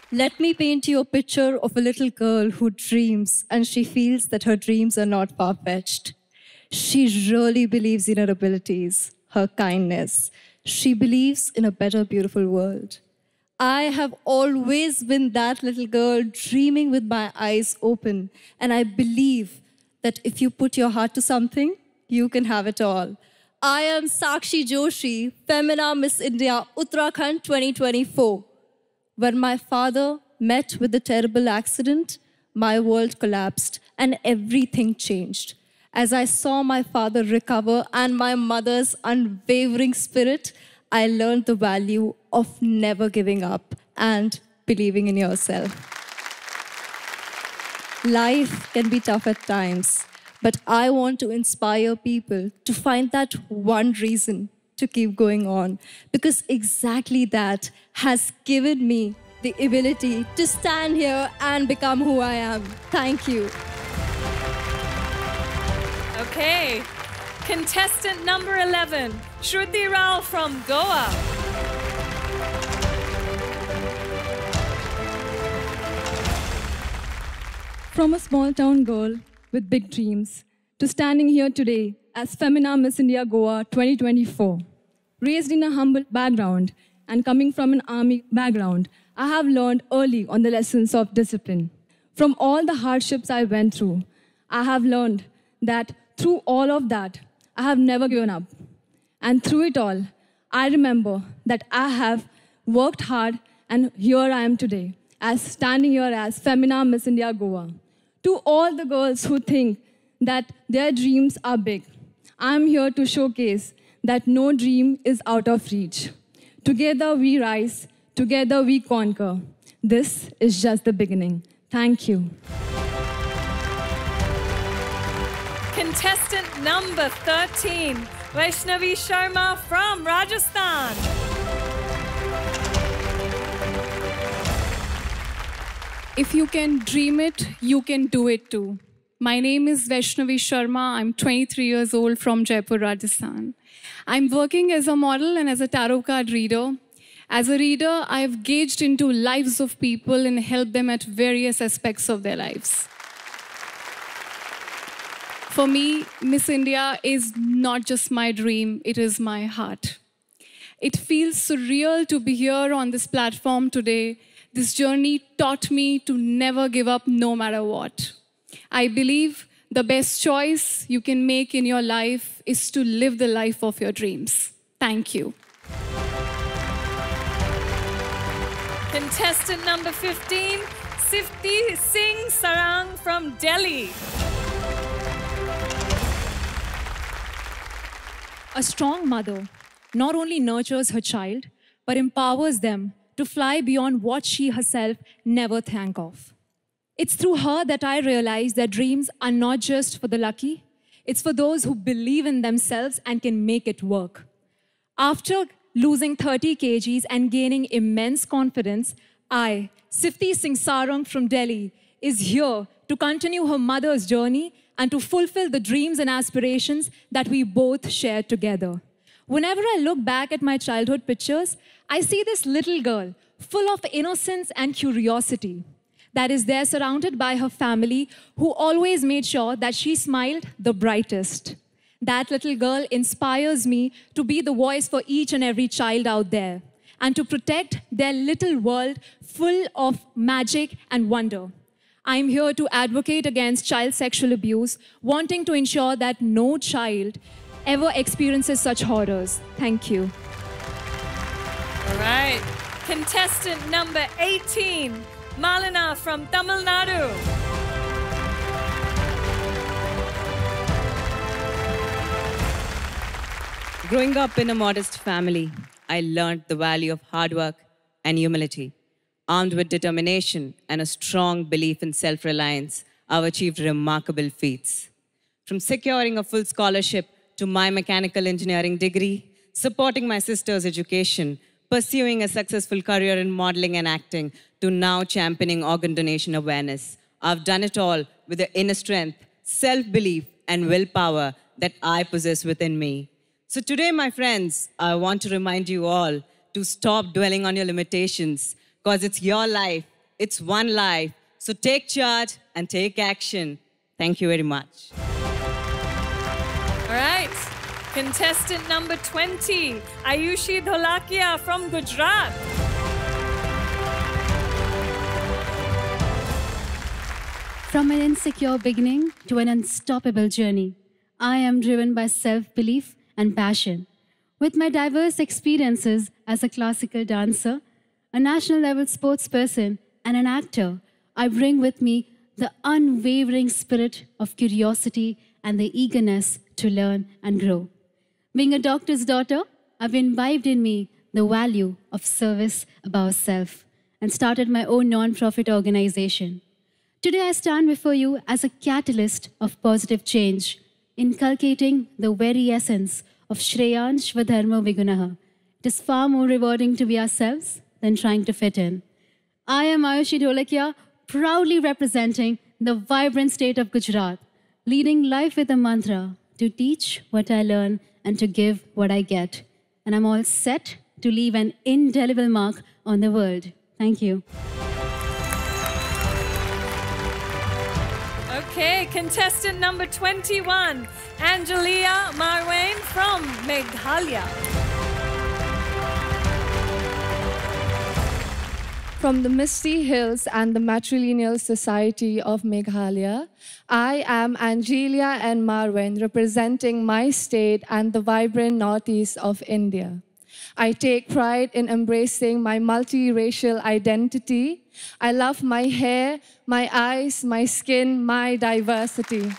Let me paint you a picture of a little girl who dreams and she feels that her dreams are not far fetched. She really believes in her abilities, her kindness. She believes in a better, beautiful world. I have always been that little girl dreaming with my eyes open, and I believe that if you put your heart to something, you can have it all. I am Sakshi Joshi, Femina Miss India Uttarakhand 2024. When my father met with a terrible accident, my world collapsed and everything changed. As I saw my father recover and my mother's unwavering spirit, I learned the value of never giving up and believing in yourself. Life can be tough at times, but I want to inspire people to find that one reason to keep going on because exactly that has given me the ability to stand here and become who I am. Thank you. Okay. Contestant number 11, Shruti Rao from Goa. From a small town girl with big dreams to standing here today as Femina Miss India Goa 2024. Raised in a humble background and coming from an army background, I have learned early on the lessons of discipline. From all the hardships I went through, I have learned that through all of that, I have never given up. And through it all, I remember that I have worked hard and here I am today, as standing here as Femina Miss India Goa. To all the girls who think that their dreams are big, I'm here to showcase that no dream is out of reach. Together we rise, together we conquer. This is just the beginning. Thank you. Contestant number 13, Vaishnavi Sharma from Rajasthan. If you can dream it, you can do it too. My name is Vaishnavi Sharma. I'm 23 years old from Jaipur, Rajasthan. I'm working as a model and as a tarot card reader. As a reader, I've gauged into lives of people and helped them at various aspects of their lives. For me, Miss India is not just my dream, it is my heart. It feels surreal to be here on this platform today. This journey taught me to never give up no matter what. I believe the best choice you can make in your life is to live the life of your dreams. Thank you. Contestant number 15, Sifti Singh Sarang from Delhi. A strong mother not only nurtures her child, but empowers them to fly beyond what she herself never think of. It's through her that I realize that dreams are not just for the lucky, it's for those who believe in themselves and can make it work. After losing 30 kgs and gaining immense confidence, I, Sifti Singh Sarang from Delhi, is here to continue her mother's journey and to fulfill the dreams and aspirations that we both share together. Whenever I look back at my childhood pictures, I see this little girl full of innocence and curiosity that is there surrounded by her family who always made sure that she smiled the brightest. That little girl inspires me to be the voice for each and every child out there and to protect their little world full of magic and wonder. I'm here to advocate against child sexual abuse, wanting to ensure that no child ever experiences such horrors. Thank you. All right. Contestant number 18, Malina from Tamil Nadu. Growing up in a modest family, I learned the value of hard work, and humility. Armed with determination and a strong belief in self reliance, I've achieved remarkable feats. From securing a full scholarship to my mechanical engineering degree, supporting my sister's education, pursuing a successful career in modeling and acting, to now championing organ donation awareness. I've done it all with the inner strength, self belief, and willpower that I possess within me. So, today, my friends, I want to remind you all to stop dwelling on your limitations because it's your life, it's one life. So, take charge and take action. Thank you very much. All right. Contestant number 20, Ayushi Dholakia from Gujarat. From an insecure beginning to an unstoppable journey, I am driven by self belief and passion. With my diverse experiences as a classical dancer, a national level sportsperson, and an actor, I bring with me the unwavering spirit of curiosity and the eagerness to learn and grow. Being a doctor's daughter, I've imbibed in me the value of service above self and started my own non-profit organization. Today, I stand before you as a catalyst of positive change, inculcating the very essence of Shreyan Shvadharma Vigunaha. It is far more rewarding to be ourselves than trying to fit in. I am Ayushi Dholakia, proudly representing the vibrant state of Gujarat, leading life with a mantra to teach what I learn and to give what I get. And I'm all set to leave an indelible mark on the world. Thank you. Okay, contestant number 21, Angelia Marwain from Meghalaya. From the Misty Hills and the Matrilineal Society of Meghalaya, I am Angelia and Marwin representing my state and the vibrant northeast of India. I take pride in embracing my multiracial identity. I love my hair, my eyes, my skin, my diversity.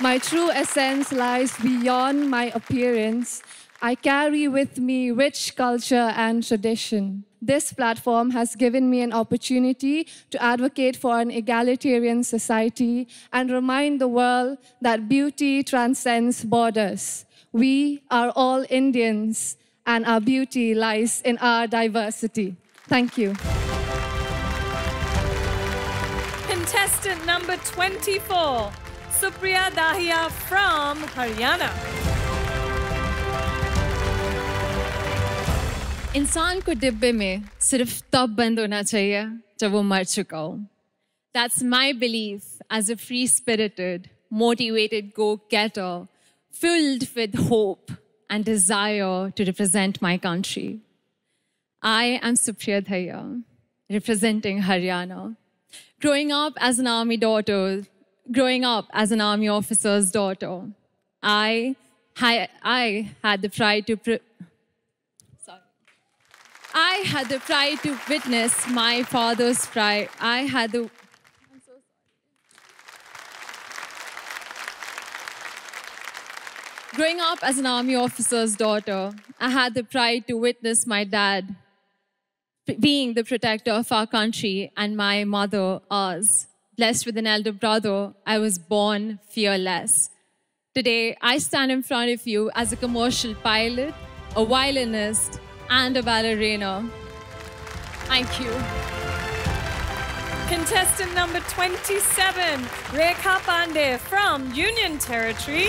My true essence lies beyond my appearance. I carry with me rich culture and tradition. This platform has given me an opportunity to advocate for an egalitarian society and remind the world that beauty transcends borders. We are all Indians, and our beauty lies in our diversity. Thank you. Contestant number 24, Supriya Dahiya from Haryana. इंसान को डिब्बे में सिर्फ तब बंद होना चाहिए जब वो मर चुका हो That's my belief as a free spirited, motivated go getter, filled with hope and desire to represent my country. I am Supriya Dhaya, representing Haryana. Growing up as an army daughter, growing up as an army officer's daughter, I, I, had the pride to. Pre- I had the pride to witness my father's pride. I had the. Growing up as an army officer's daughter, I had the pride to witness my dad being the protector of our country and my mother, ours. Blessed with an elder brother, I was born fearless. Today, I stand in front of you as a commercial pilot, a violinist, and a ballerina. Thank you. Contestant number 27, Rekha Pandey from Union Territory.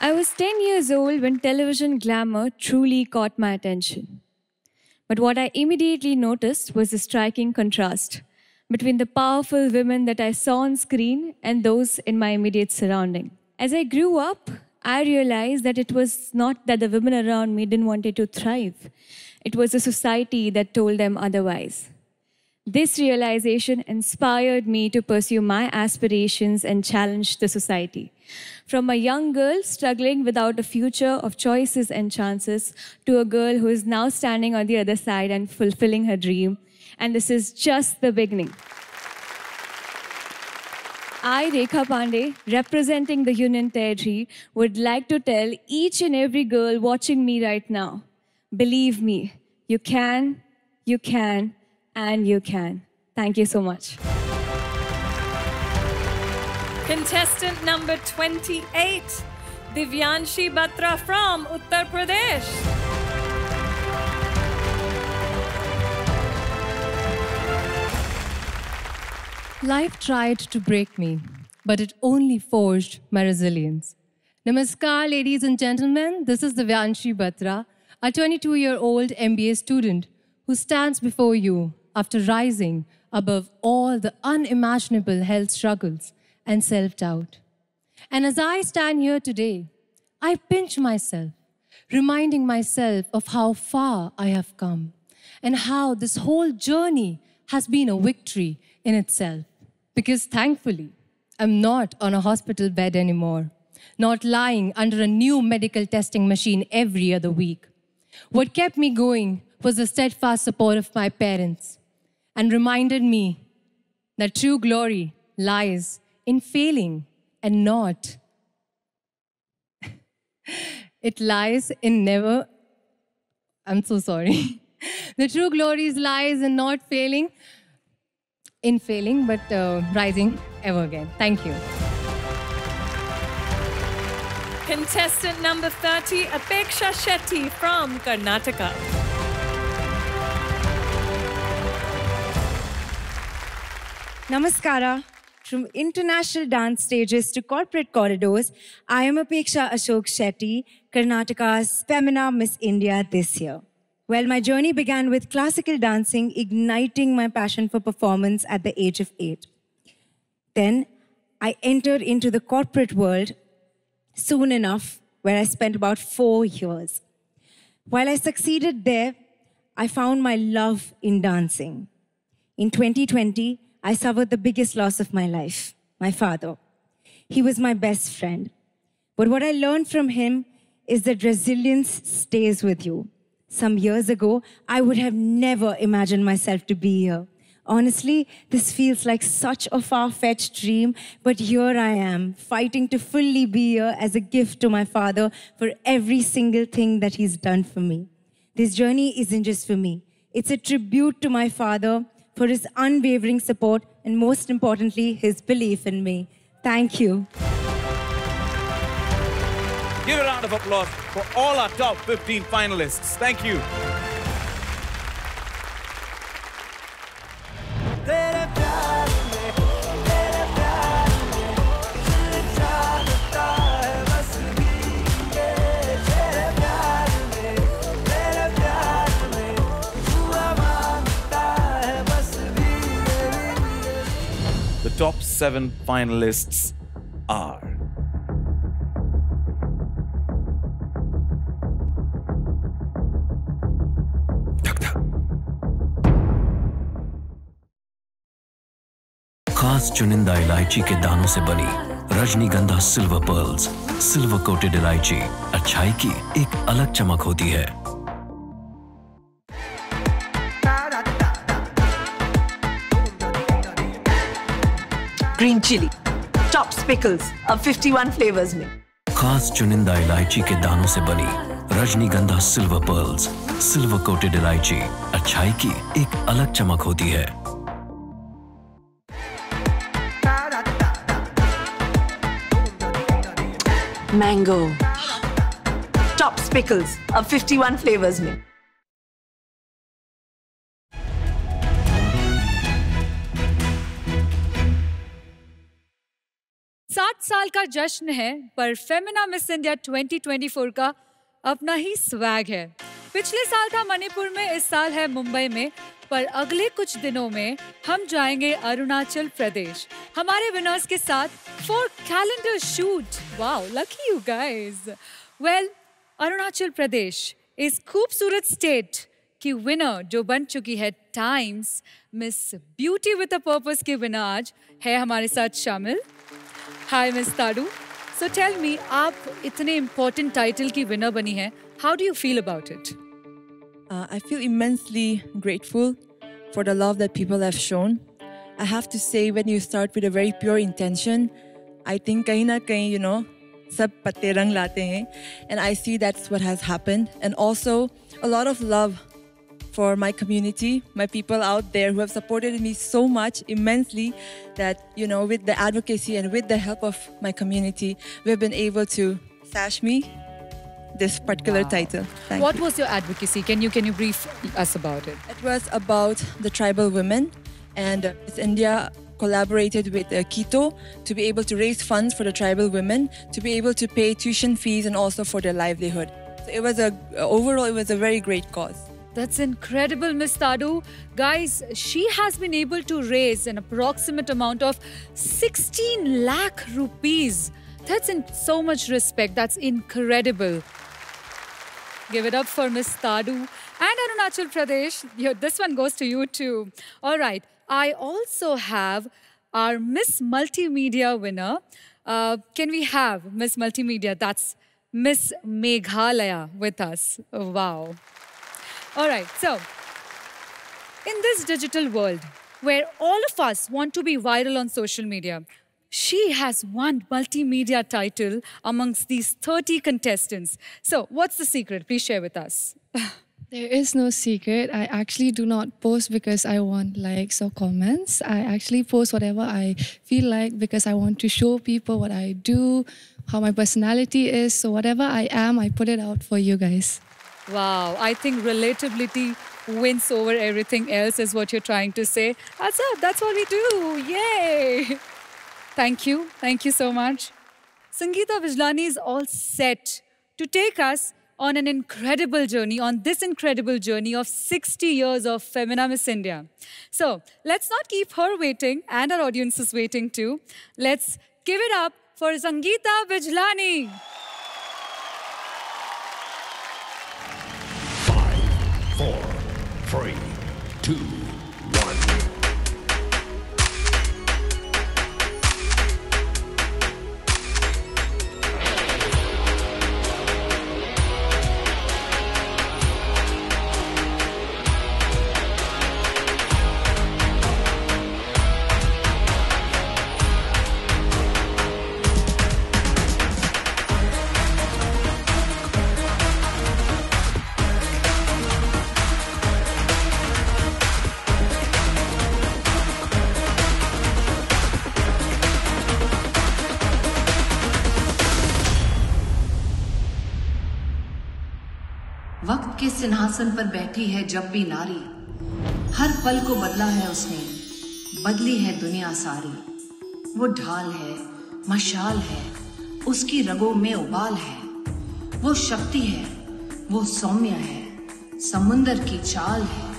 I was 10 years old when television glamour truly caught my attention. But what I immediately noticed was the striking contrast between the powerful women that I saw on screen and those in my immediate surrounding. As I grew up, I realized that it was not that the women around me didn't want it to thrive. It was the society that told them otherwise. This realization inspired me to pursue my aspirations and challenge the society. From a young girl struggling without a future of choices and chances to a girl who is now standing on the other side and fulfilling her dream. And this is just the beginning. I, Rekha Pandey, representing the Union Territory, would like to tell each and every girl watching me right now believe me, you can, you can, and you can. Thank you so much. Contestant number 28, Divyanshi Batra from Uttar Pradesh. Life tried to break me, but it only forged my resilience. Namaskar, ladies and gentlemen. This is Divyanshi Batra, a 22 year old MBA student who stands before you after rising above all the unimaginable health struggles and self doubt. And as I stand here today, I pinch myself, reminding myself of how far I have come and how this whole journey has been a victory in itself. Because thankfully, I'm not on a hospital bed anymore, not lying under a new medical testing machine every other week. What kept me going was the steadfast support of my parents and reminded me that true glory lies in failing and not. it lies in never. I'm so sorry. the true glory lies in not failing, in failing, but uh, rising ever again. Thank you. Contestant number 30, Apeksha Shetty from Karnataka. Namaskara. From international dance stages to corporate corridors, I am Apeksha Ashok Shetty, Karnataka's Femina Miss India this year. Well, my journey began with classical dancing, igniting my passion for performance at the age of eight. Then I entered into the corporate world soon enough, where I spent about four years. While I succeeded there, I found my love in dancing. In 2020, I suffered the biggest loss of my life my father. He was my best friend. But what I learned from him is that resilience stays with you. Some years ago, I would have never imagined myself to be here. Honestly, this feels like such a far fetched dream, but here I am, fighting to fully be here as a gift to my father for every single thing that he's done for me. This journey isn't just for me, it's a tribute to my father for his unwavering support and, most importantly, his belief in me. Thank you. Give a round of applause for all our top 15 finalists. Thank you. The top seven finalists are. खास चुनिंदा इलायची के दानों से बनी रजनीगंधा silver pearls silver coated इलायची अच्छाई की एक अलग चमक होती है Green चिली tops pickles अब 51 flavors में। खास चुनिंदा इलायची के दानों से बनी रजनीगंधा सिल्वर पर्ल्स सिल्वर कोटेड इलायची अच्छाई की एक अलग चमक होती है। मैंगो tops pickles अब 51 flavors में। साठ साल का जश्न है, पर फेमिना मिस इंडिया 2024 का अपना ही स्वैग है। पिछले साल था मणिपुर में, इस साल है मुंबई में, पर अगले कुछ दिनों में हम जाएँगे अरुणाचल प्रदेश। हमारे विनर्स के साथ for calendar shoot wow lucky you guys well Arunachal Pradesh इस खूबसूरत स्टेट की विनर जो बन चुकी है Times Miss beauty with a purpose की विनर आज है हमारे साथ शामिल। Hi miss ताडू so tell me आप इतने इम्पोर्टेंट टाइटल की विनर बनी है how do you feel about it Uh, I feel immensely grateful for the love that people have shown. I have to say, when you start with a very pure intention, I think kahin na kahin, you know, sab patte rang late hain. And I see that's what has happened. And also a lot of love for my community, my people out there who have supported me so much immensely that, you know, with the advocacy and with the help of my community, we've been able to sash me this particular title. Thank what you. was your advocacy? Can you can you brief us about it? It was about the tribal women, and uh, India collaborated with uh, Ketto to be able to raise funds for the tribal women to be able to pay tuition fees and also for their livelihood. So it was a overall it was a very great cause. That's incredible, Miss Tadu. Guys, she has been able to raise an approximate amount of 16 lakh rupees. That's in so much respect. That's incredible. Give it up for Miss Tadu and Arunachal Pradesh. This one goes to you too. All right. I also have our Miss Multimedia winner. Uh, can we have Miss Multimedia? That's Miss Meghalaya with us. Wow. All right, so in this digital world where all of us want to be viral on social media, she has one multimedia title amongst these 30 contestants. So, what's the secret? Please share with us. There is no secret. I actually do not post because I want likes or comments. I actually post whatever I feel like because I want to show people what I do, how my personality is. So, whatever I am, I put it out for you guys. Wow, I think relatability wins over everything else, is what you're trying to say. That's it, that's what we do. Yay! Thank you, thank you so much. Sangeeta Bijlani is all set to take us on an incredible journey, on this incredible journey of 60 years of Femina Miss India. So let's not keep her waiting and our audience is waiting too. Let's give it up for Sangeeta Bijlani. सिंहासन पर बैठी है जब भी नारी। हर पल को बदला है उसने। बदली है दुनिया सारी। वो ढाल है, मशाल है, उसकी रगों में उबाल है। वो शक्ति है, वो सौम्य है, समुंदर की चाल है।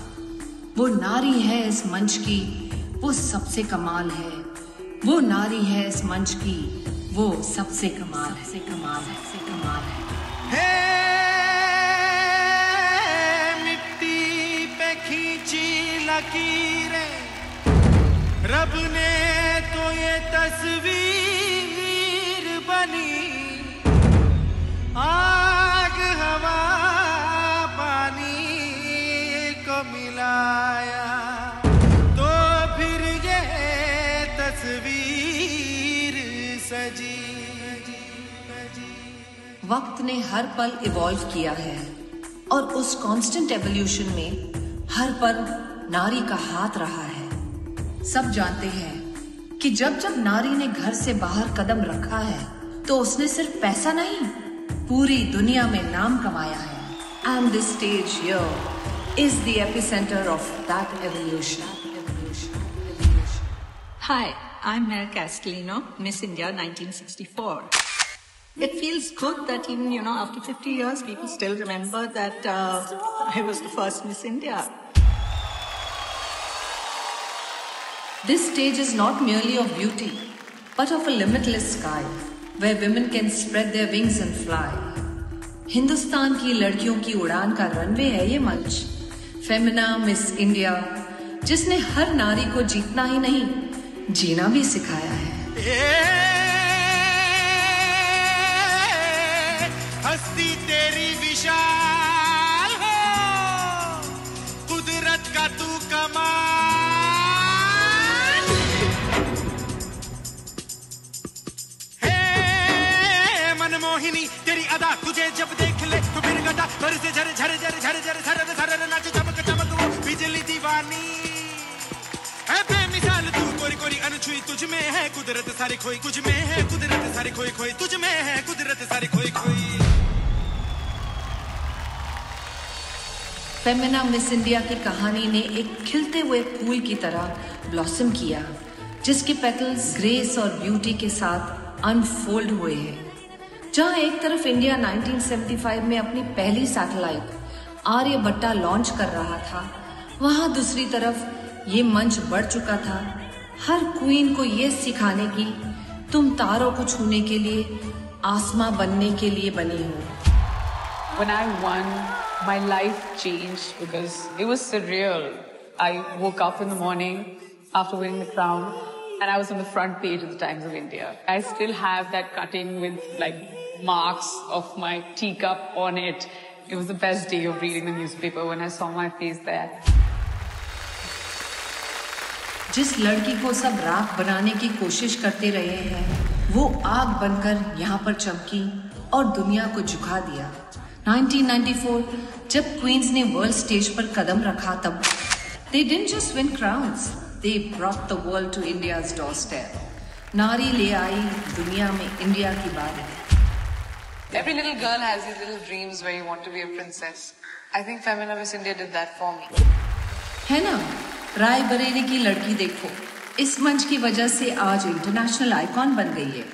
वो नारी है इस मंच की, वो सबसे कमाल है। वो नारी है इस मंच की, वो सबसे कमाल है। से कमाल है से कमाल है। मिट्टी खींची लकीरें। रब ने तो ये तस्वीर बनी। आग, हवा, पानी को मिलाया। तो फिर ये तस्वीर सजी। वक्त ने हर पल इवॉल्व किया है और उस कांस्टेंट एवोल्यूशन में हर पल नारी का हाथ रहा है। सब जानते हैं कि जब जब नारी ने घर से बाहर कदम रखा है तो उसने सिर्फ़ पैसा नहीं पूरी दुनिया में नाम कमाया है। And this stage is the epicentre of that evolution Hi, I'm Mel Castellino, Miss India 1964. It feels good that even, you know, after 50 years, people still remember that uh, I was the first Miss India. This stage is not merely of beauty, but of a limitless sky where women can spread their wings and fly. Hindustan की लड़कियों की उड़ान का runway है ये मंच Femina Miss India जिसने हर नारी को जीतना ही नहीं जीना भी सिखाया है हस्ती अदा, तुझे जब देख ले तो फिर गटा पर से झरे झरे झरे झरे झरे झरे झरे नाच, चमक चमक, वो बिजली दीवानी। है बेमिसाल तू, कोरी कोरी, अनछुई, तुझ में है कुदरत सारी खोई, कुछ में है कुदरत सारी खोई खोई, तुझ में है कुदरत सारी खोई खोई। फेमिना मिस इंडिया की कहानी ने एक खिलते हुए फूल की तरह ब्लॉसम किया, जिसके पेटल्स ग्रेस और ब्यूटी के साथ अनफोल्ड हुए हैं। जहाँ एक तरफ़ इंडिया 1975 में अपनी पहली सैटेलाइट आर्यभट्टा लॉन्च कर रहा था वहाँ दूसरी तरफ़ ये मंच बढ़ चुका था हर क्वीन को ये सिखाने की तुम तारों को छूने के लिए आसमां बनने के लिए बनी हो When I won, my life changed because it was surreal. I woke up in the morning after winning the crown and I was on the front page of the Times of India. I still have that cutting with like marks of my teacup on it. It was the best day of reading the newspaper when I saw my face there. जिस लड़की को सब राख बनाने की कोशिश करते रहे हैं, वो आग बनकर यहाँ पर चमकी और दुनिया को झुका दिया 1994 जब क्वींस ने वर्ल्ड स्टेज पर कदम रखा तब दे दे वर्ल्ड टू इंडियाज नारी ले आई दुनिया में इंडिया की बारी Every little girl has these little dreams where you want to be a princess. I think Femina Miss India did that for me. है ना राय बरेली की लड़की देखो इस मंच की वजह से आज इंटरनेशनल आइकॉन बन गई है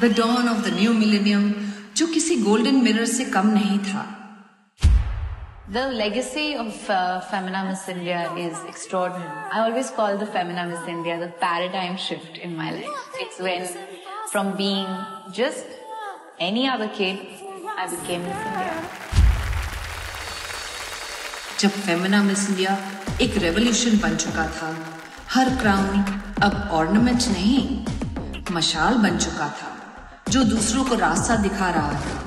the dawn of the new millennium जो किसी गोल्डन मिरर से कम नहीं था The legacy of uh, Femina Miss India is extraordinary. I always call the Femina Miss India the paradigm shift in my life. It's when, from being just any other kid, I became Miss India. जब Femina Miss India एक revolution बन चुका था हर crown अब ornament नहीं मशाल बन चुका था जो दूसरों को रास्ता दिखा रहा था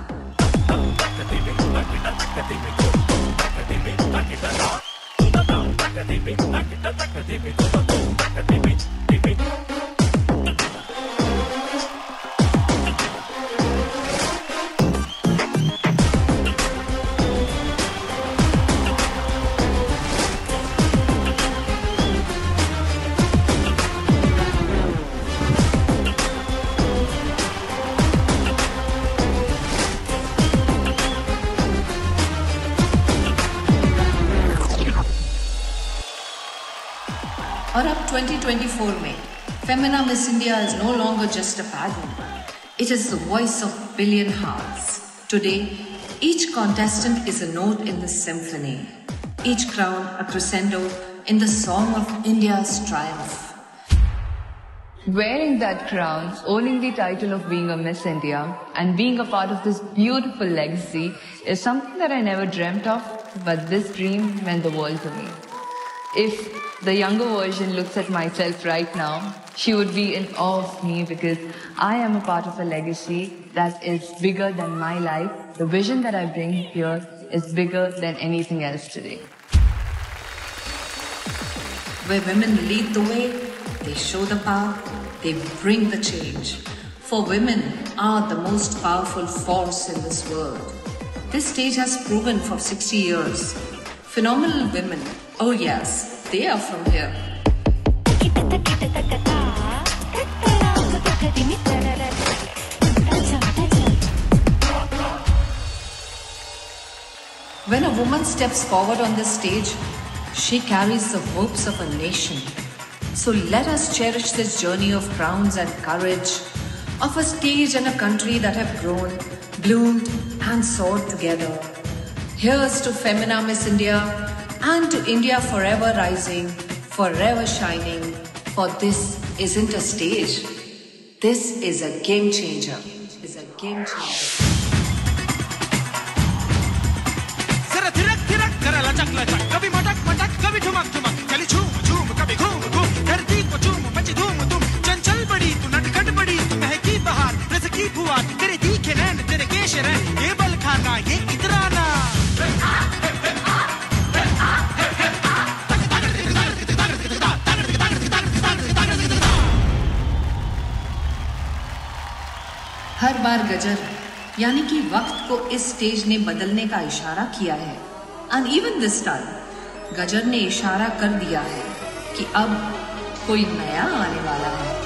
और अब 2024 में Femina Miss India is no longer just a पैgeant it is the voice of billion hearts today each contestant is a note in the symphony each crown a crescendo in the song of india's triumph Wearing that crown, owning the title of being a Miss India, and being a part of this beautiful legacy is something that I never dreamt of, but this dream meant the world to me. If the younger version looks at myself right now, she would be in awe of me because I am a part of a legacy that is bigger than my life. The vision that I bring here is bigger than anything else today. where women lead the way, they show the power, they bring the change. For women are the most powerful force in this world. This stage has proven for 60 years. Phenomenal women, oh yes, they are from here. When a woman steps forward on this stage, she carries the hopes of a nation. So let us cherish this journey of crowns and courage, of a stage and a country that have grown, bloomed, and soared together. Here's to Femina Miss India and to India forever rising, forever shining. For this isn't a stage. This is a game changer. Is a game changer. थिरक थिरक जरा लचक लचक। कभी मटक मटक कभी ठुमक ठुमक। चली झूम झूम कभी घूम घूम। धरती को चूम मची धूम धूम। चंचल बड़ी तू नटखट बड़ी। तू महकी बहार रस फुहार तेरे तीखे नैन तेरे केश रैन। ये बल खाना ये बार गजर यानी कि वक्त को इस स्टेज ने बदलने का इशारा किया है। एंड इवन दिस टाइम गजर ने इशारा कर दिया है कि अब कोई नया आने वाला है।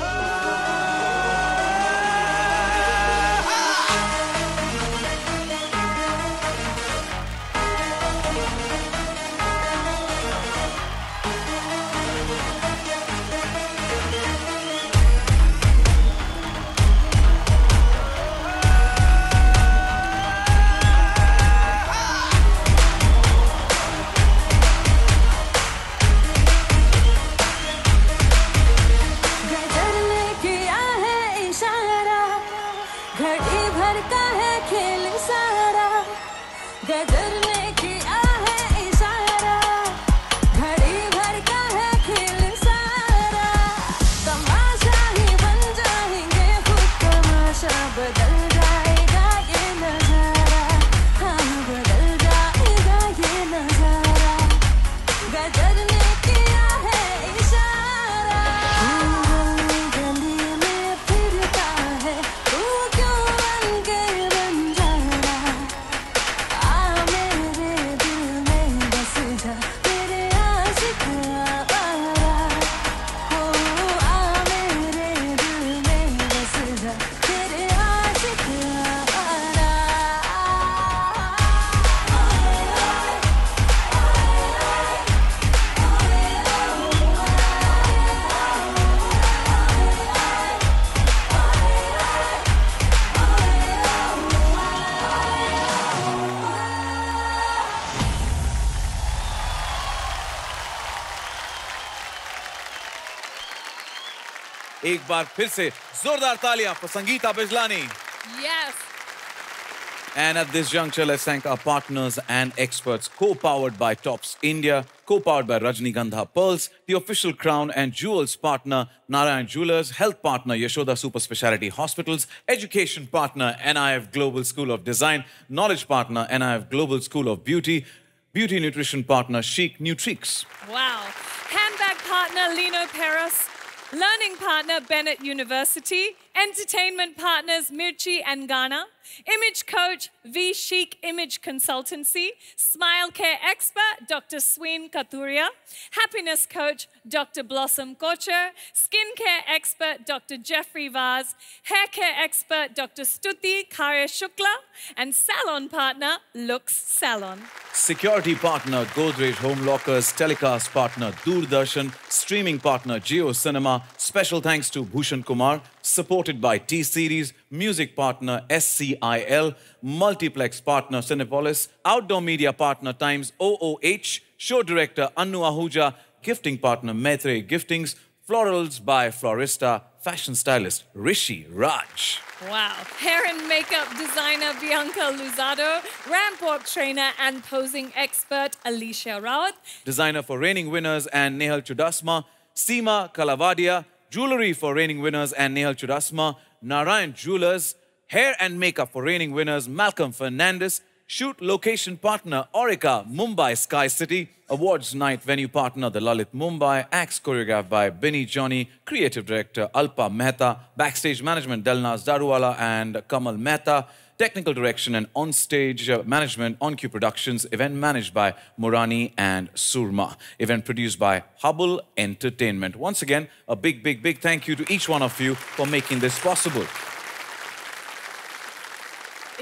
बार फिर से जोरदार तालियां for Sangeeta Bijlani. Yes. And at this juncture, let's thank our partners and experts, co-powered by Tops India, co-powered by Rajnigandha Pearls, the official crown and jewels partner, Narayan Jewelers, health partner, Yashoda Super Speciality Hospitals, education partner, NIF Global School of Design, knowledge partner, NIF Global School of Beauty, beauty nutrition partner, Chic Nutrix. Wow. Handbag partner, Lino Perros, Learning partner Bennett University. Entertainment partners Mirchi and Ghana. Image coach V Chic Image Consultancy. Smile care expert Dr. Sween Katuria. Happiness coach Dr. Blossom Kochhar. Skincare expert Dr. Jeffrey Vaz. Hair care expert Dr. Stuti Khare Shukla. And salon partner Looks Salon. Security partner Godrej Home Lockers, telecast partner Doordarshan, streaming partner JioCinema. Special thanks to Bhushan Kumar, supported by T Series, music partner SCIL, multiplex partner Cinepolis, outdoor media partner Times OOH, show director Anu Ahuja, gifting partner Maitre Giftings, florals by Florista, fashion stylist Rishi Raj. Wow. Hair and makeup designer Bianca Louzado, ramp walk trainer and posing expert Alecia Raut, designer for reigning winners and Nehal Chudasama, Seema Kalavadia, jewelry for reigning winners and Nehal Chudasama, Narayan Jewelers, hair and makeup for reigning winners Malcolm Fernandez, shoot location partner Aurika Mumbai Skycity, awards night venue partner The Lalit Mumbai, acts choreographed by Benny Johnny, creative director Alpa Mehta, backstage management Delnaz Daruwala and Kamal Mehta, technical direction and on-stage uh, management on cue productions event managed by murani and surma. Event produced by hubble entertainment. Once again a big big big thank you to each one of you for making this possible.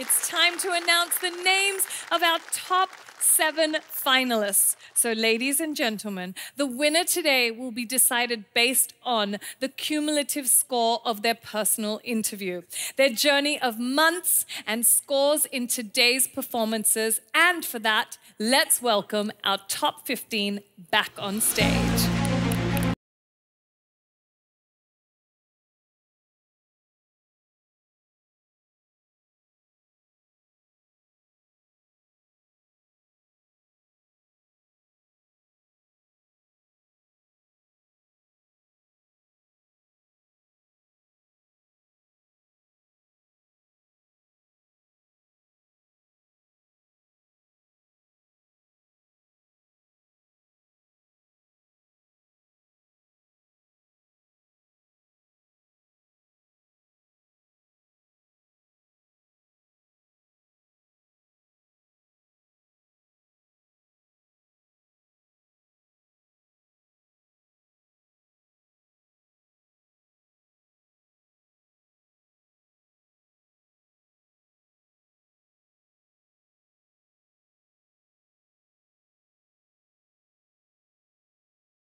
It's time to announce the names of our top seven finalists. So, ladies and gentlemen, the winner today will be decided based on the cumulative score of their personal interview, their journey of months, and scores in today's performances. And for that, let's welcome our top 15 back on stage.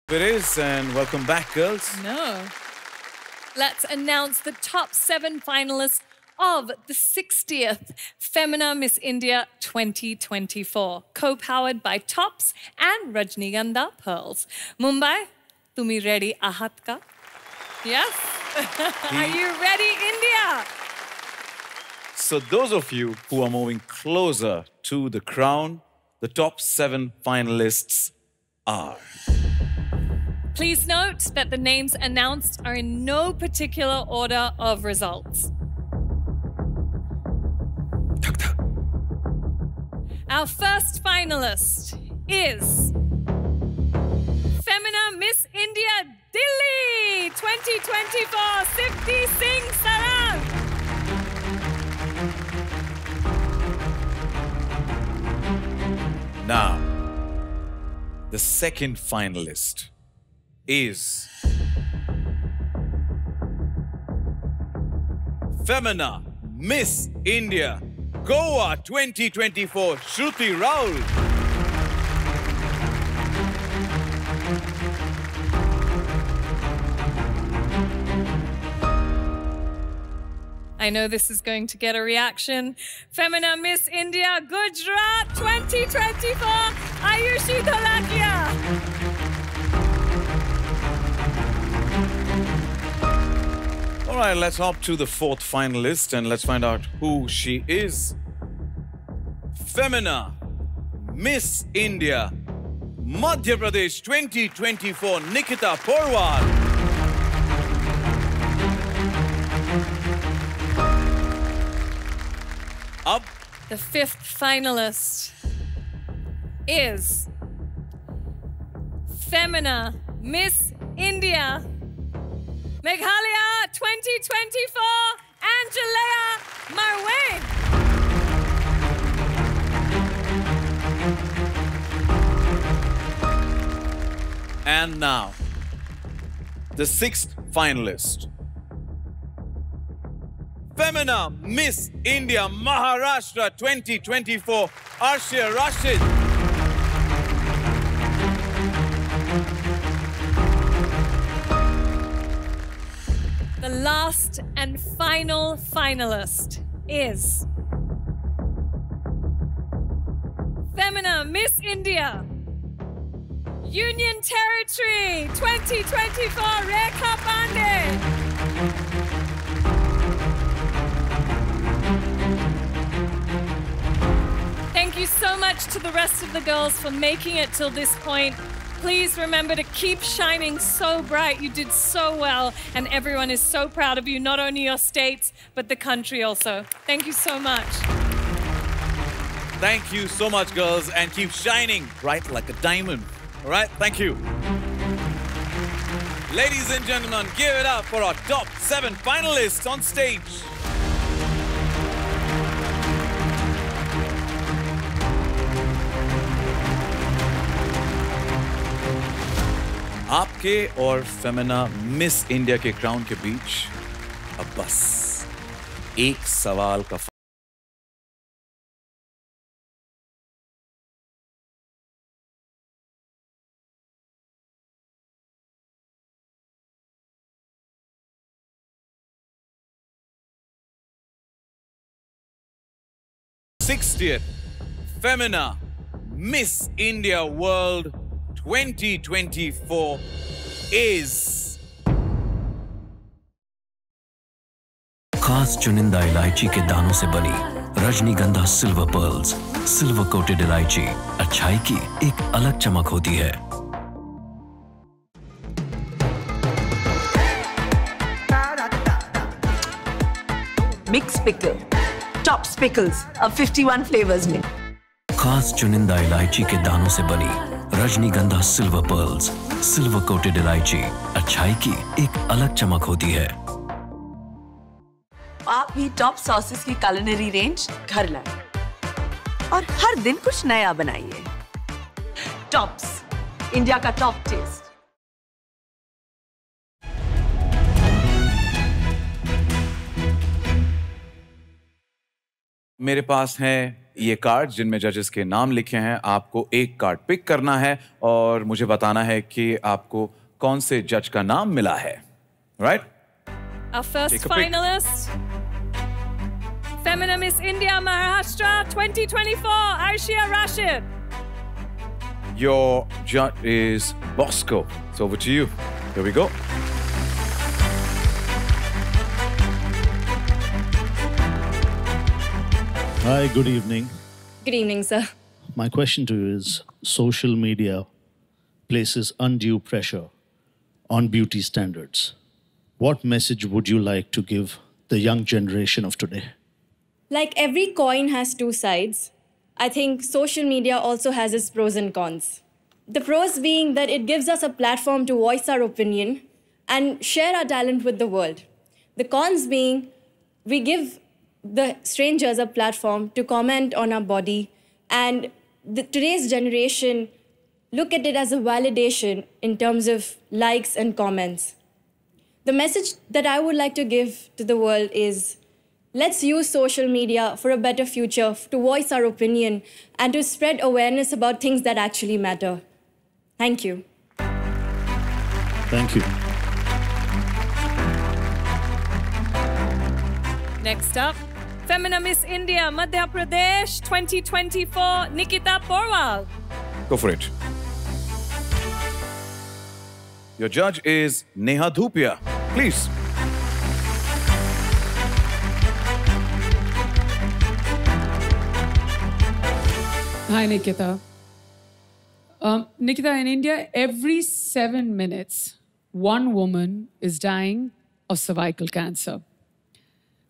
It is, and welcome back, girls. No. Let's announce the top seven finalists of the 60th Femina Miss India 2024, co-powered by Tops and Rajnigandha Pearls. Mumbai, tumi ready ahat ka? Yes? Are you ready, India? So, those of you who are moving closer to the crown, the top seven finalists are. Please note that the names announced are in no particular order of results. Doctor. Our first finalist is Femina Miss India Delhi 2024 Sifti Singh Sarang. Now, the second finalist is Femina Miss India Goa 2024 Shruti Raul. I know this is going to get a reaction. Femina Miss India Gujarat 2024 Ayushi Dholakia. All right, let's hop to the fourth finalist and let's find out who she is. Femina Miss India Madhya Pradesh 2024 Nikita Porwal. Up The fifth finalist is Femina Miss India Meghalaya 2024 Angelea Marwain. And now, the sixth finalist. Femina Miss India Maharashtra 2024 Arshia Rashid. The last and final finalist is Femina Miss India Union Territory 2024 Rekha Pandey. Thank you so much to the rest of the girls for making it till this point. Please remember to keep shining so bright. You did so well, and everyone is so proud of you, not only your states, but the country also. Thank you so much. Thank you so much, girls, and keep shining bright like a diamond. All right, thank you. Ladies and gentlemen, give it up for our top seven finalists on stage. आपके और Femina Miss India के crown के बीच अब बस एक सवाल का फ-60th Femina, Miss India World 2024 is. खास चुनिंदा इलायची के दानों से बनी रजनीगंधा सिल्वर पर्ल्स सिल्वर कोटेड इलायची। अच्छाई की एक अलग चमक होती है। मिक्स पिकल टॉप पिकल्स अब 51 फ्लेवर्स में खास चुनिंदा इलायची के दानों से बनी रजनीगंधा सिल्वर पर्ल्स सिल्वर कोटेड इलायची अच्छाई की एक अलग चमक होती है। आप भी टॉप सॉसेस की culinary रेंज घर लाए। और हर दिन कुछ नया बनाइए। टॉप्स इंडिया का टॉप टेस्ट मेरे पास है ये कार्ड जिनमें जजेस के नाम लिखे हैं आपको एक कार्ड पिक करना है और मुझे बताना है कि आपको कौन से जज का नाम मिला है। Right first finalist Femina is India Maharashtra 2024 Arshia Rashid your जज is Bosco so to you here we go Hi, good evening. Good evening, sir. My question to you is social media places undue pressure on beauty standards. What message would you like to give the young generation of today? Like every coin has two sides, I think social media also has its pros and cons. The pros being that it gives us a platform to voice our opinion and share our talent with the world. The cons being we give the strangers a platform to comment on our body, and the, today's generation look at it as a validation in terms of likes and comments. The message that I would like to give to the world is let's use social media for a better future, to voice our opinion, and to spread awareness about things that actually matter. Thank you. Thank you. Next up, Femina Miss India Madhya Pradesh 2024, Nikita Porwal. Go for it. Your judge is Neha Dhupia. Please. Hi, Nikita. Um, Nikita, in India, every seven minutes, one woman is dying of cervical cancer.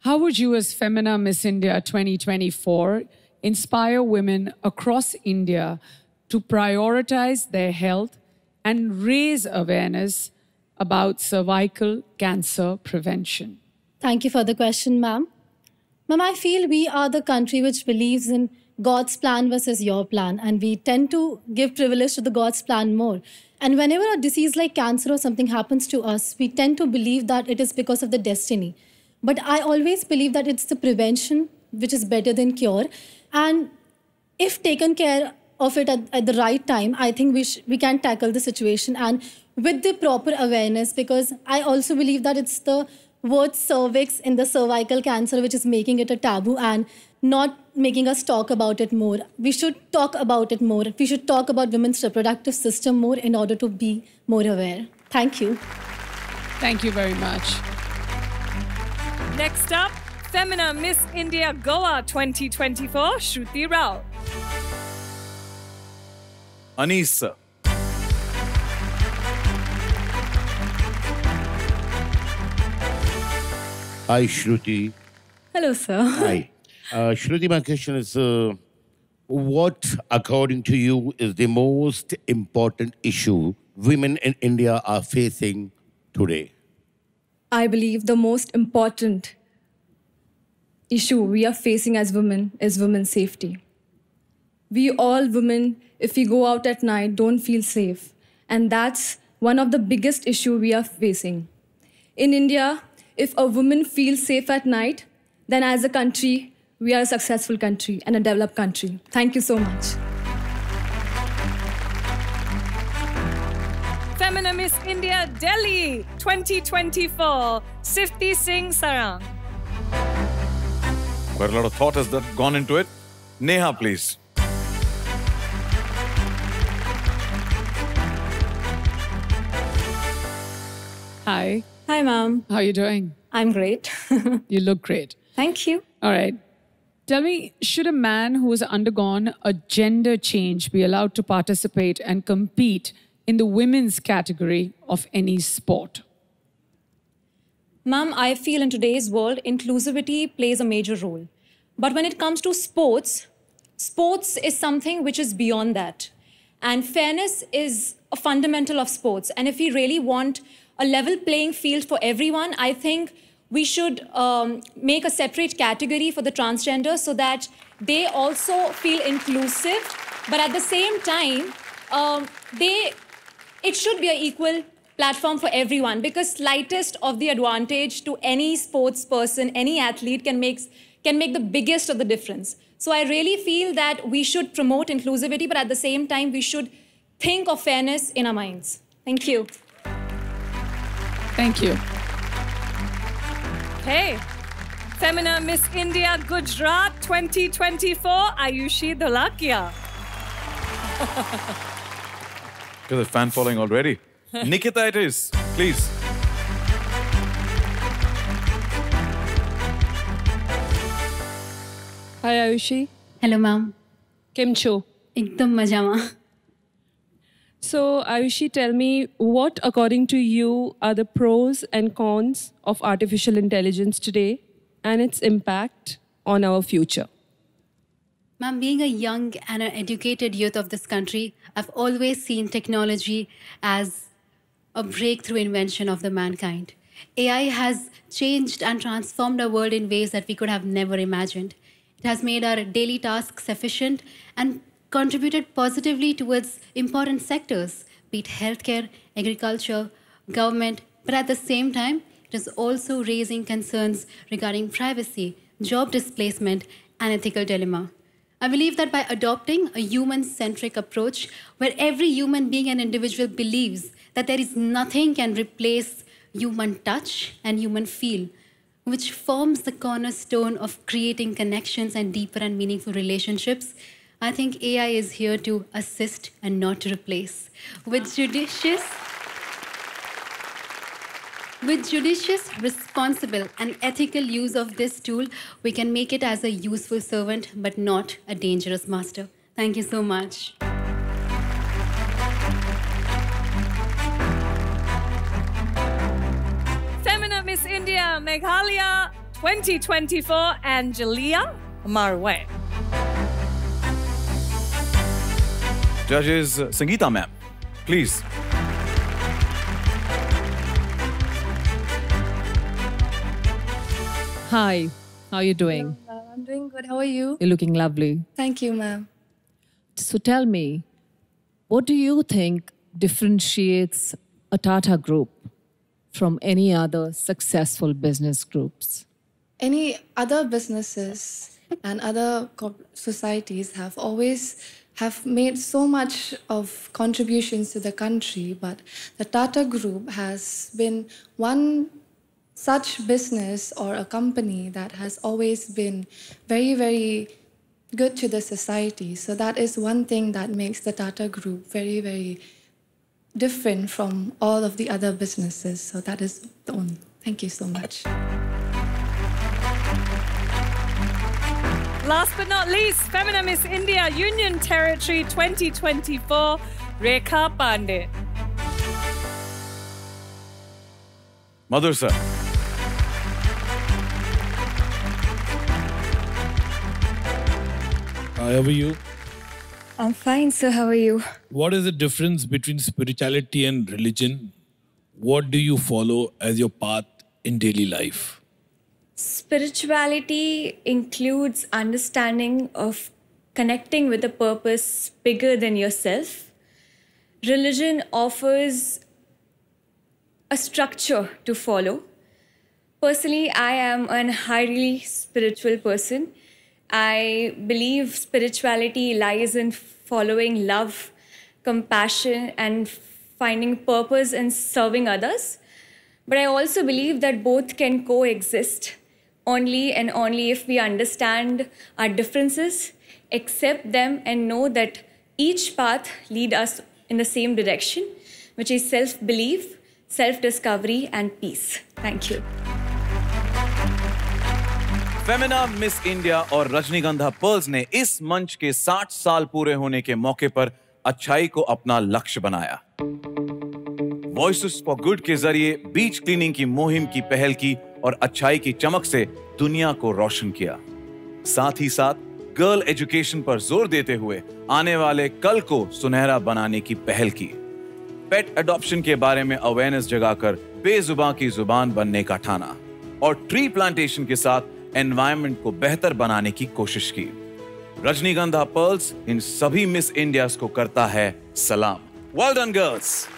How would you, as Femina Miss India 2024, inspire women across India to prioritize their health and raise awareness about cervical cancer prevention? Thank you for the question, ma'am. Ma'am, I feel we are the country which believes in God's plan versus your plan, and we tend to give privilege to the God's plan more. And whenever a disease like cancer or something happens to us, we tend to believe that it is because of the destiny. But I always believe that it's the prevention which is better than cure. And if taken care of it at, at the right time, I think we, we can tackle the situation and with the proper awareness, because I also believe that it's the word cervix in the cervical cancer which is making it a taboo and not making us talk about it more. We should talk about it more. We should talk about women's reproductive system more in order to be more aware. Thank you. Thank you very much. Next up, Femina Miss India Goa 2024, Shruti Rao. Anis. Hi, Shruti. Hello, sir. Hi. Uh, Shruti, my question is uh, what, according to you, is the most important issue women in India are facing today? I believe the most important issue we are facing as women is women's safety. We all women, if we go out at night, don't feel safe. And that's one of the biggest issue we are facing. In India, if a woman feels safe at night, then as a country, we are a successful country and a developed country. Thank you so much. Femina Miss India Delhi 2024, Sifti Singh Sarang. Quite a lot of thought has gone into it. Neha, please. Hi. Hi, ma'am. How are you doing? I'm great. You look great. Thank you. All right. Tell me, should a man who has undergone a gender change be allowed to participate and compete in the women's category of any sport? Ma'am, I feel in today's world, inclusivity plays a major role. But when it comes to sports, sports is something which is beyond that. And fairness is a fundamental of sports. And if we really want a level playing field for everyone, I think we should um, make a separate category for the transgender so that they also feel inclusive. But at the same time, um, they it should be an equal platform for everyone because slightest of the advantage to any sports person any athlete can make can make the biggest of the difference So I really feel that we should promote inclusivity, but at the same time, we should think of fairness in our minds. Thank you. Thank you. Hey, Femina Miss India Gujarat 2024, Ayushi Dholakia. There's a fan following already. Nikita, it is. Please. Hi, Ayushi. Hello ma'am કેમ છો એકદમ મજામાં So, Ayushi, tell me what, according to you, are the pros and cons of artificial intelligence today and its impact on our future? Ma'am, being a young and an educated youth of this country, I've always seen technology as a breakthrough invention of the mankind. AI has changed and transformed our world in ways that we could have never imagined. It has made our daily tasks efficient and contributed positively towards important sectors, be it healthcare, agriculture, government, but at the same time, it is also raising concerns regarding privacy, job displacement, and ethical dilemma. I believe that by adopting a human centric approach where every human being and individual believes that there is nothing can replace human touch and human feel, which forms the cornerstone of creating connections and deeper and meaningful relationships, I think AI is here to assist and not to replace. With judicious with judicious, responsible, and ethical use of this tool, we can make it as a useful servant but not a dangerous master. Thank you so much. Femina Miss India Meghalaya 2024, Angelia Marwe. Judges, Sangeeta ma'am, please. Hi, how are you doing? I'm doing good. How are you? You're looking lovely. Thank you, ma'am. So tell me, what do you think differentiates a Tata group from any other successful business groups? Any other businesses and other societies have always have made so much of contributions to the country, but the Tata Group has been one such business or a company that has always been very, very good to the society. So that is one thing that makes the Tata Group very, very different from all of the other businesses. So that is the only. Thank you so much. Last but not least, Femina Miss India Union Territory 2024, Rekha Pandit. Madhur sir. How are you? I'm fine, sir. How are you? What is the difference between spirituality and religion? What do you follow as your path in daily life? Spirituality includes understanding of connecting with a purpose bigger than yourself. Religion offers a structure to follow. Personally, I am an highly spiritual person. I believe spirituality lies in following love, compassion, and finding purpose in serving others. But I also believe that both can coexist only and only if we understand our differences, accept them, and know that each path lead us in the same direction, which is self-belief, self-discovery, and peace. Thank you. Femina Miss India और Rajnigandha pearls ने इस मंच के 60 साल पूरे होने के मौके पर अच्छाई को अपना लक्ष्य बनाया। वॉइसेस फॉर गुड के ज़रिए बीच क्लीनिंग की मुहिम की पहल की और अच्छाई की चमक से दुनिया को रोशन किया। साथ ही साथ गर्ल एजुकेशन पर ज़ोर देते हुए आने वाले कल को सुनहरा बनाने की पहल की। पेट अडॉप्शन के बारे में अवेयरनेस जगाकर बेजुबा की ज़ुबान बनने का ठाना और ट्री प्लांटेशन के साथ एनवायरनमेंट को बेहतर बनाने की कोशिश की। रजनीगंधा पर्ल्स इन सभी मिस इंडियाज को करता है सलाम। Well done girls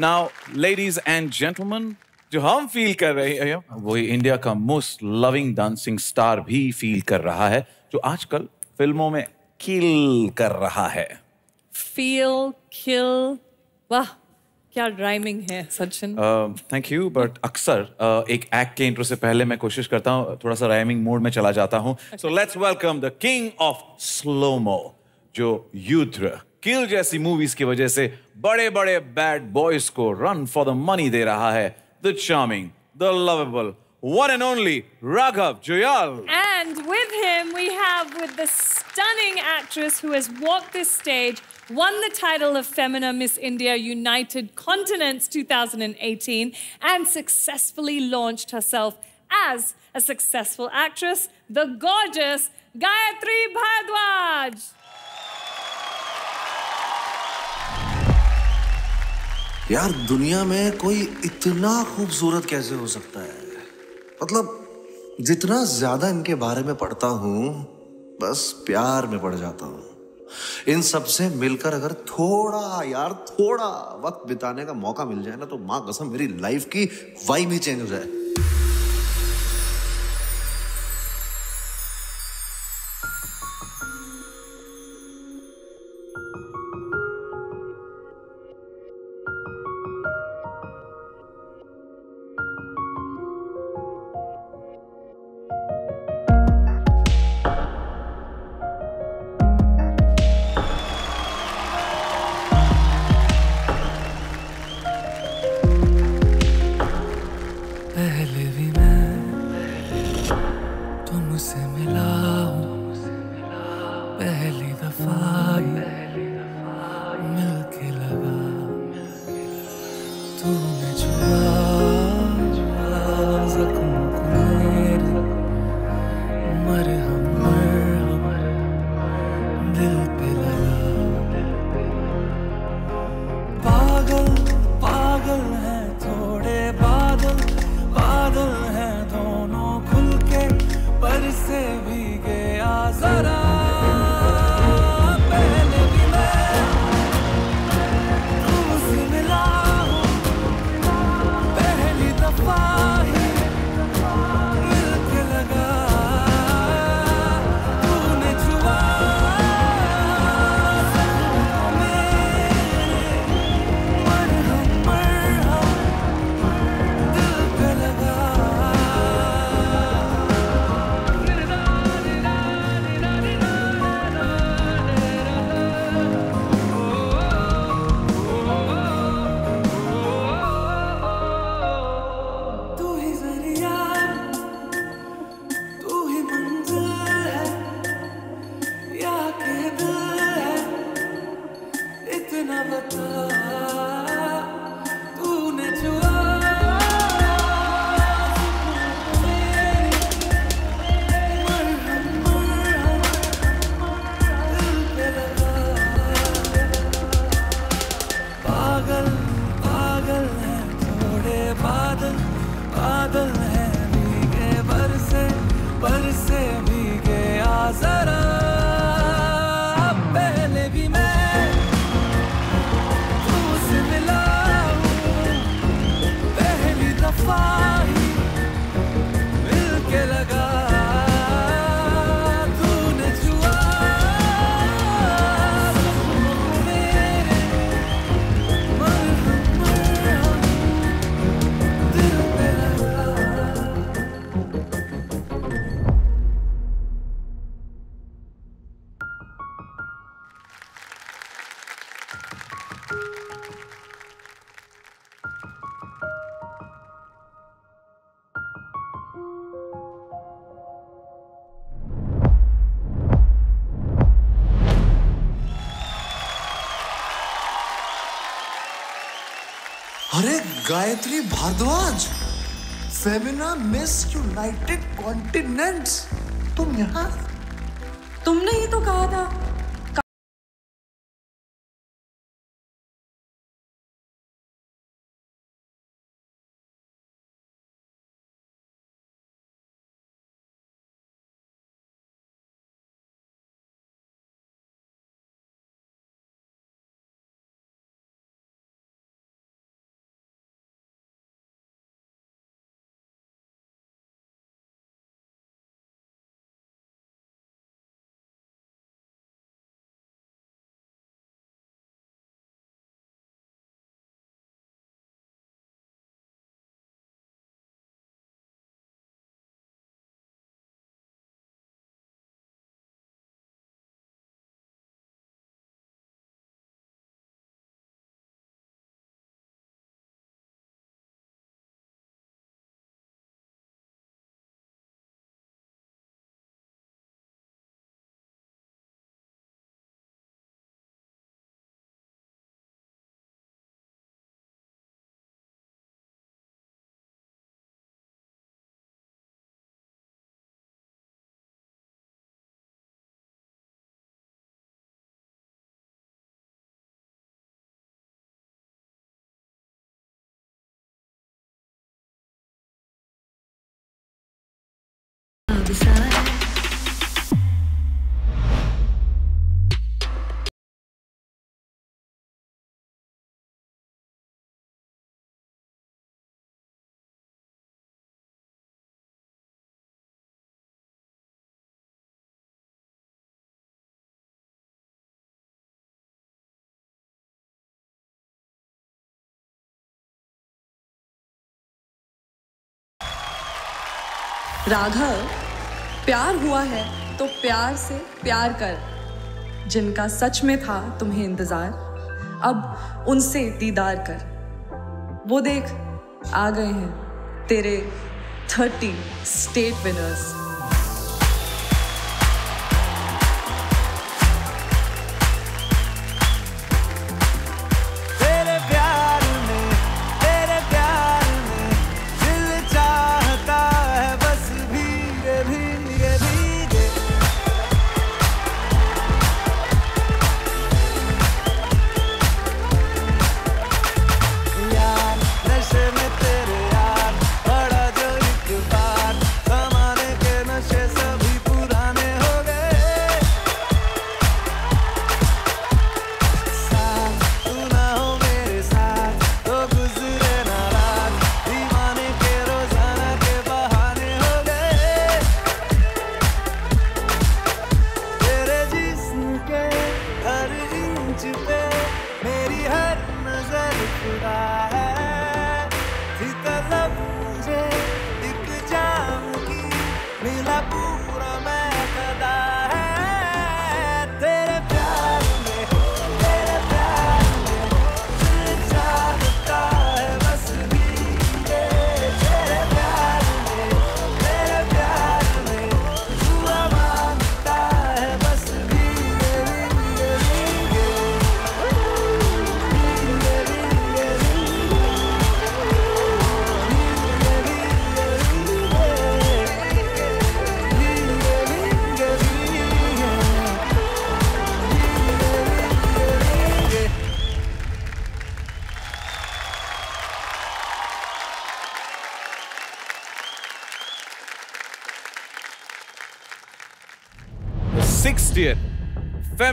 Now, ladies and gentlemen, जो हम फील कर रहे हैं वही इंडिया का मोस्ट लविंग डांसिंग स्टार भी फील कर रहा है जो आजकल फ़िल्मों में किल कर रहा है। Feel, kill. वाह। क्या राइमिंग है सचिन? थैंक यू बट अक्सर uh, एक एक्ट के इंट्रो से पहले मैं कोशिश करता हूँ थोड़ा सा राइमिंग मोड में चला जाता हूँ। So let's welcome the king of slomo जो युद्ध किल जैसी मूवीज़ की वजह से बड़े बड़े बैड बॉयज़ को रन फॉर द मनी दे रहा है the charming the lovable one and only Raghav Joyal. And with him, we have with the stunning actress who has walked this stage, won the title of Femina Miss India United Continents 2018, and successfully launched herself as a successful actress, the gorgeous Gayatri Bhardwaj. यार दुनिया में कोई इतना खूबसूरत कैसे हो सकता है मतलब जितना ज़्यादा इनके बारे में पढ़ता हूँ बस प्यार में पड़ जाता हूँ इन सबसे मिलकर अगर थोड़ा यार, थोड़ा वक्त बिताने का मौका मिल जाए ना तो माँ कसम मेरी लाइफ की वाइब ही चेंज हो जाए। Gayatri Bhardwaj Femina Miss United Continents तुम यहाँ? तुमने ही तो कहा था। राघव प्यार हुआ है तो प्यार से प्यार कर। जिनका सच में था तुम्हें इंतज़ार, अब उनसे दीदार कर। वो देख, आ गए हैं तेरे thirty state winners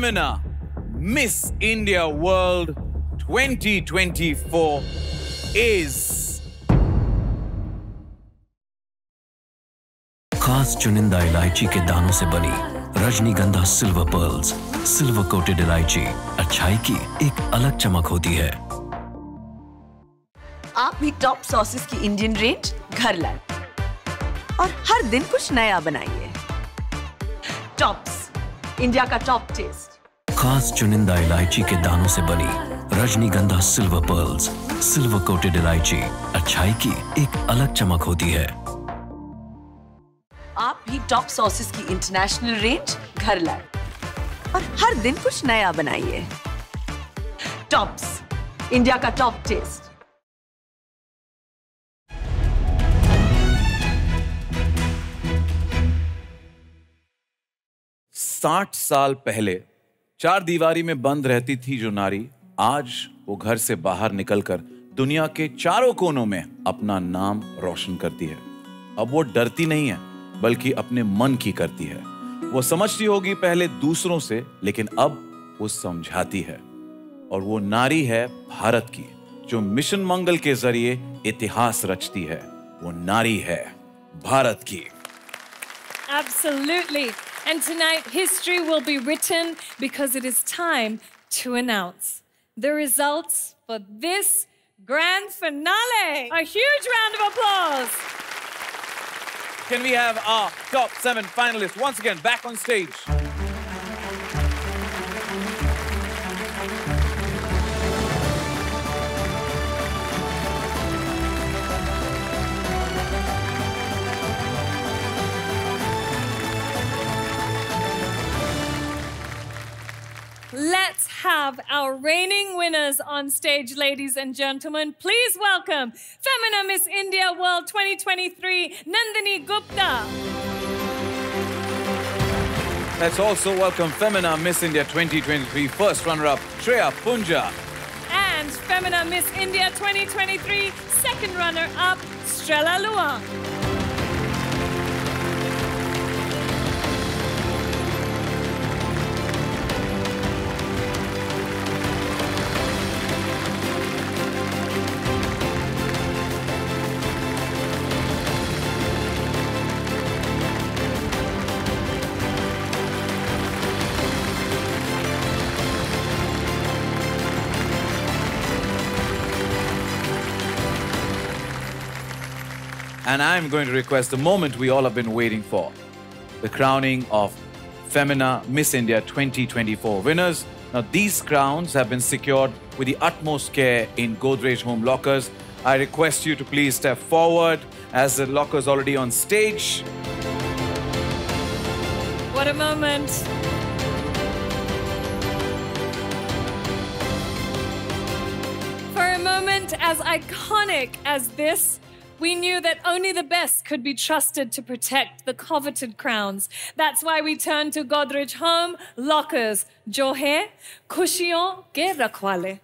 Femina Miss India World 2024 is. खास चुनिंदा इलायची के दानों से बनी रजनीगंधा सिल्वर पर्ल्स सिल्वर कोटेड इलायची अच्छाई की एक अलग चमक होती है। आप भी टॉप सॉसेस की इंडियन रेंज घर लाए और हर दिन कुछ नया बनाइए। टॉप्स इंडिया का टॉप टेस्ट खास चुनिंदा इलायची के दानों से बनी रजनीगंधा सिल्वर पर्ल्स सिल्वर कोटेड इलायची। अच्छाई की एक अलग चमक होती है। आप भी टॉप सॉसेस की इंटरनेशनल रेंज घर लाए और हर दिन कुछ नया बनाइए। टॉप्स इंडिया का टॉप टेस्ट साठ साल पहले चार दीवारी में बंद रहती थी जो नारी, आज वो घर से बाहर निकलकर दुनिया के चारों कोनों में अपना नाम रोशन करती है। अब वो डरती नहीं है, बल्कि अपने मन की करती है। वो समझती होगी पहले दूसरों से, लेकिन अब वो समझाती है। और वो नारी है भारत की, जो मिशन मंगल के ज़रिए इतिहास रचती है। वो नारी है भारत की। Absolutely. And tonight, history will be written because it is time to announce the results for this grand finale. A huge round of applause. Can we have our top seven finalists once again back on stage? Let's have our reigning winners on stage, ladies and gentlemen. Please welcome Femina Miss India World 2023, Nandini Gupta. Let's also welcome Femina Miss India 2023 first runner-up Shreya Punja. And Femina Miss India 2023, second runner-up, Strela Luwang. And I'm going to request the moment we all have been waiting for the crowning of Femina Miss India 2024 winners. Now, these crowns have been secured with the utmost care in Godrej Home Lockers. I request you to please step forward as the locker's already on stage. What a moment. For a moment as iconic as this, we knew that only the best could be trusted to protect the coveted crowns. That's why we turned to Godrej Home Lockers, Jo hai khushiyon ke.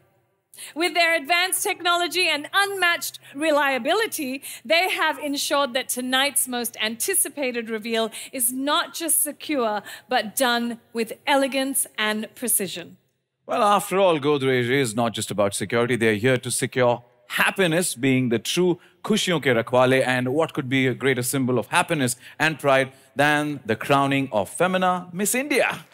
With their advanced technology and unmatched reliability, they have ensured that tonight's most anticipated reveal is not just secure, but done with elegance and precision. Well, after all, Godrej is not just about security. They're here to secure happiness, being the true khushiyon ke rakhwale. And what could be a greater symbol of happiness and pride than the crowning of Femina Miss India?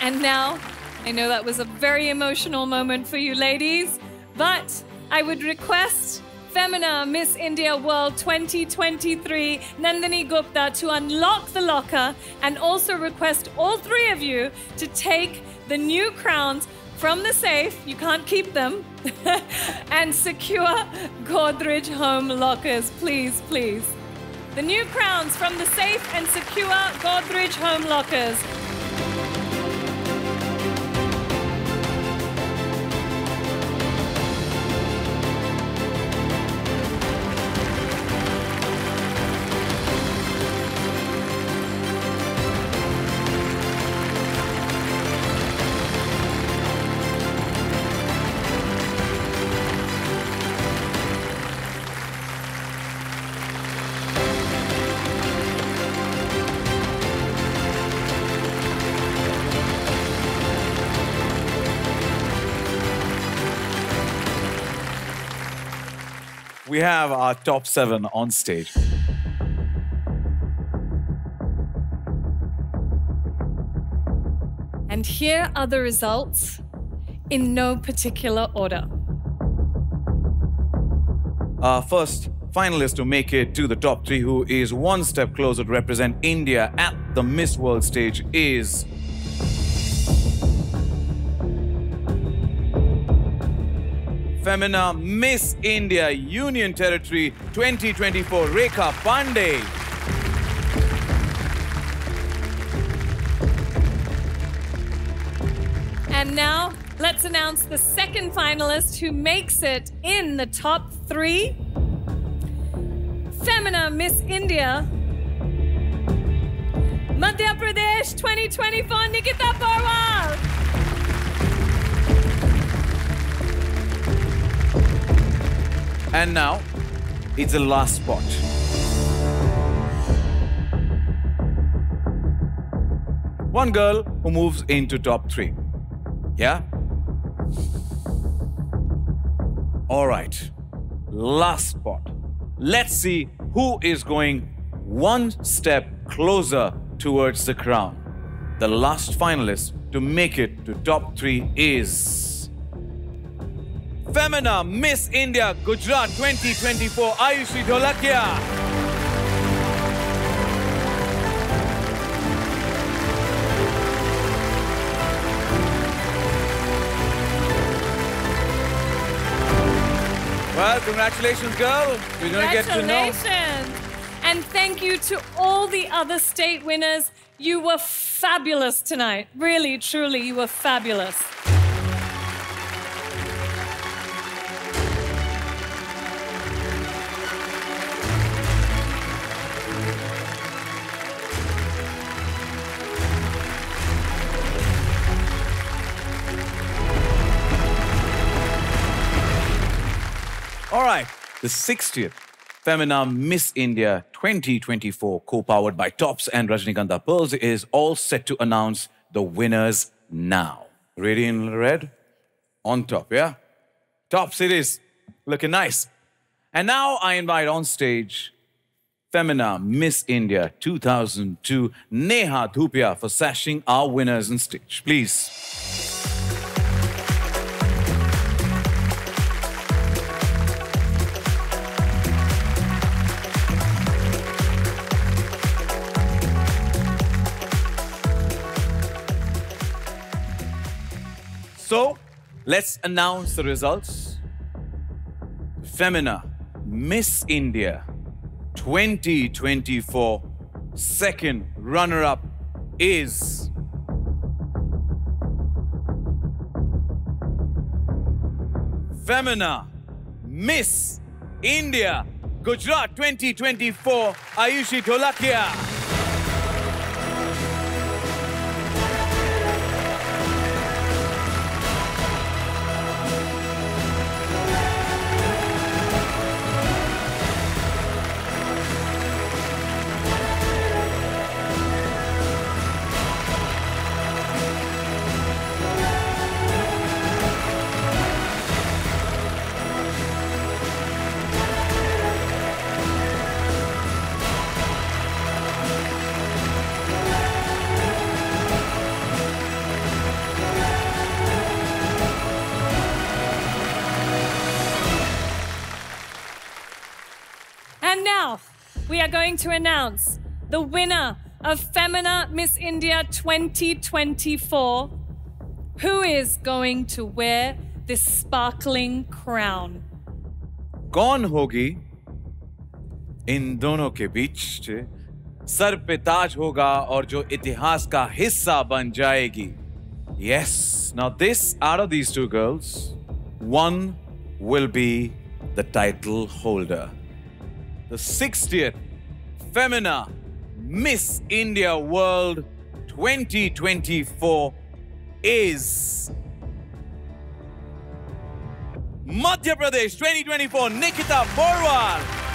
And now, I know that was a very emotional moment for you ladies, but I would request Femina Miss India World 2023 Nandini Gupta to unlock the locker and also request all three of you to take the new crowns from the safe, you can't keep them, and secure Godrej home lockers, please, please. The new crowns from the safe and secure Godrej home lockers. We have our top seven on stage. And here are the results in no particular order. Our first finalist to make it to the top three, who is one step closer to represent India at the Miss World stage, is Femina Miss India Union Territory 2024, Rekha Pandey. And now, let's announce the second finalist who makes it in the top three. Femina Miss India. Madhya Pradesh 2024, Nikita Porwal. And now, it's the last spot. One girl who moves into top three. Yeah? All right. Last spot. Let's see who is going one step closer towards the crown. The last finalist to make it to top three is Femina Miss India Gujarat 2024 Ayushi Dholakia. Well, congratulations, girl. We're going to get to know. And thank you to all the other state winners. You were fabulous tonight. Really, truly, you were fabulous. Right, the 60th Femina Miss India 2024, co powered by Tops and Rajnigandha Pearls, is all set to announce the winners now. Ready in red? On top, yeah? Tops it is. Looking nice. And now I invite on stage Femina Miss India 2002, Neha Dhupia, for sashing our winners on stage. Please. So, let's announce the results. Femina Miss India 2024 second runner up is Femina Miss India Gujarat 2024 Ayushi Dholakia. are going to announce the winner of Femina Miss India 2024. Who is going to wear this sparkling crown? कौन होगी इन दोनों के बीच से sir पे ताज होगा और जो इतिहास का हिस्सा बन जाएगी Yes, now this out of these two girls, one will be the title holder. The 60th Femina Miss India World 2024 is Madhya Pradesh 2024 Nikita Porwal.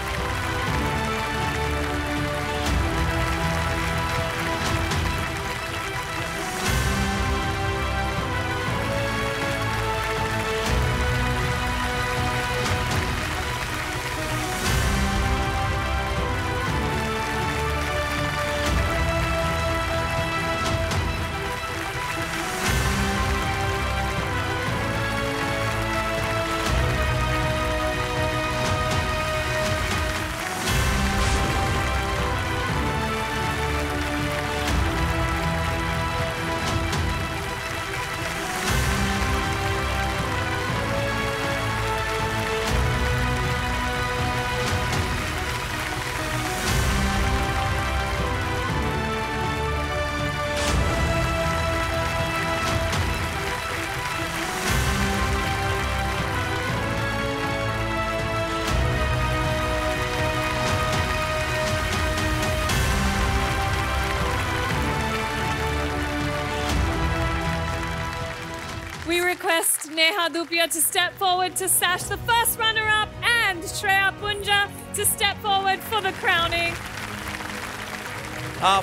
We request Neha Dupia to step forward to sash the first runner up and Shreya Punja to step forward for the crowning. Our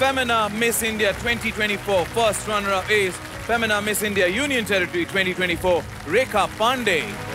Femina Miss India 2024 first runner-up is Femina Miss India Union Territory 2024 Rekha Pandey.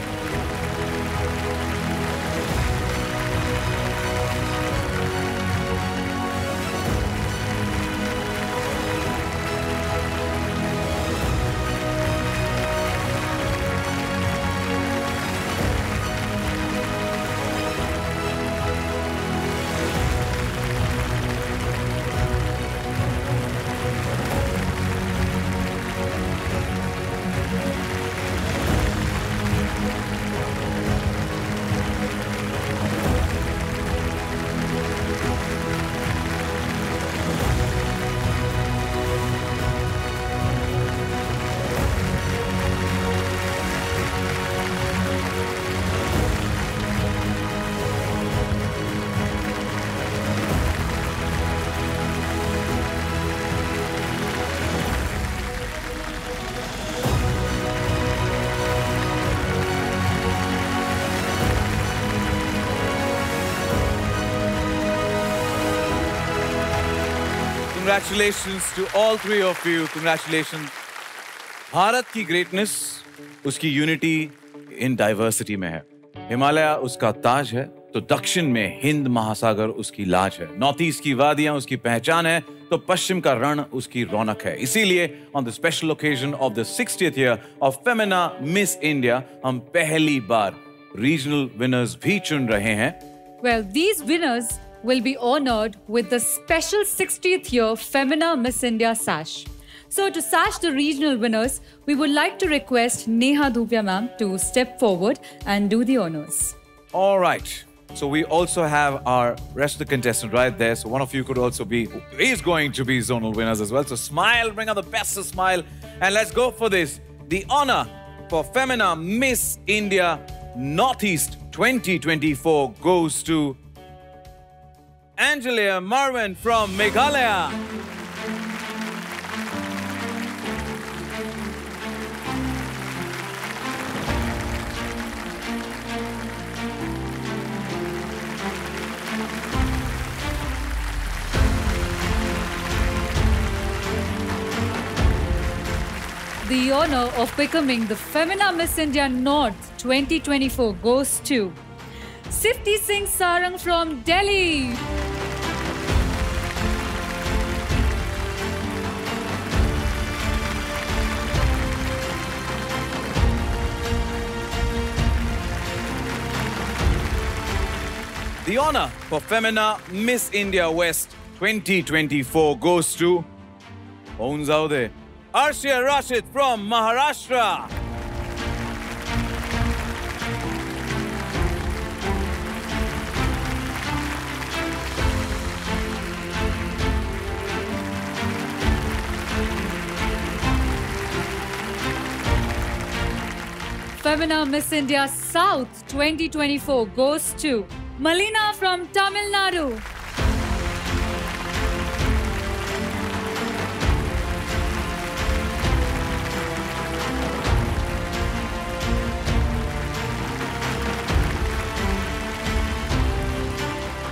Congratulations to all three of you. Congratulations. Bharat की greatness उसकी unity in diversity में है हिमालय उसका ताज है तो दक्षिण में हिंद महासागर उसकी लाज है नॉर्थ ईस्ट की वादियाँ उसकी पहचान है तो पश्चिम का रण उसकी रौनक है इसीलिए on the special occasion of the 60th year of Femina Miss India हम पहली बार रीजनल विनर्स भी चुन रहे हैं Well, these winners will be honored with the special 60th year Femina Miss India sash. So, to sash the regional winners, we would like to request Neha Dupia ma'am to step forward and do the honors. All right. So we also have our rest of the contestant right there. So one of you could also be, is going to be zonal winners as well. So smile, bring out the best smile. And let's go for this. The honor for Femina Miss India Northeast 2024 goes to Angelia Marvin from Meghalaya. The honor of becoming the Femina Miss India North 2024 goes to Sifti Singh Sarang from Delhi. The honor for Femina Miss India West 2024 goes to Onzaude Arshia Rashid from Maharashtra. Femina Miss India South 2024 goes to Malina from Tamil Nadu.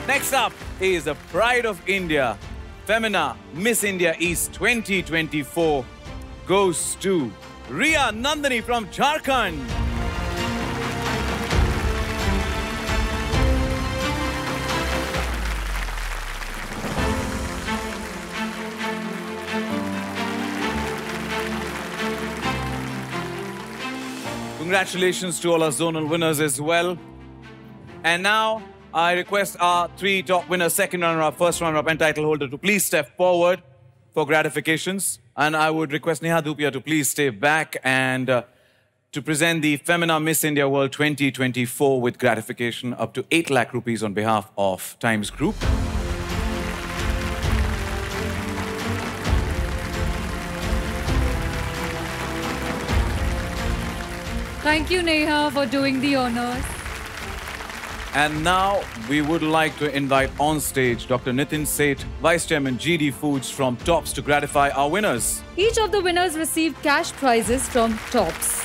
Next up is the Pride of India. Femina Miss India East 2024 goes to Ria Nandani from Jharkhand. Congratulations to all our zonal winners as well. And now I request our three top winners, second runner-up, first runner-up, and title holder to please step forward for gratifications. And I would request Neha Dupia to please stay back and uh, to present the Femina Miss India World 2024 with gratification up to 8 lakh rupees on behalf of Times Group. Thank you, Neha, for doing the honors. And now we would like to invite on stage Dr. Nitin Seth, Vice Chairman GD Foods from TOPS to gratify our winners. Each of the winners received cash prizes from TOPS.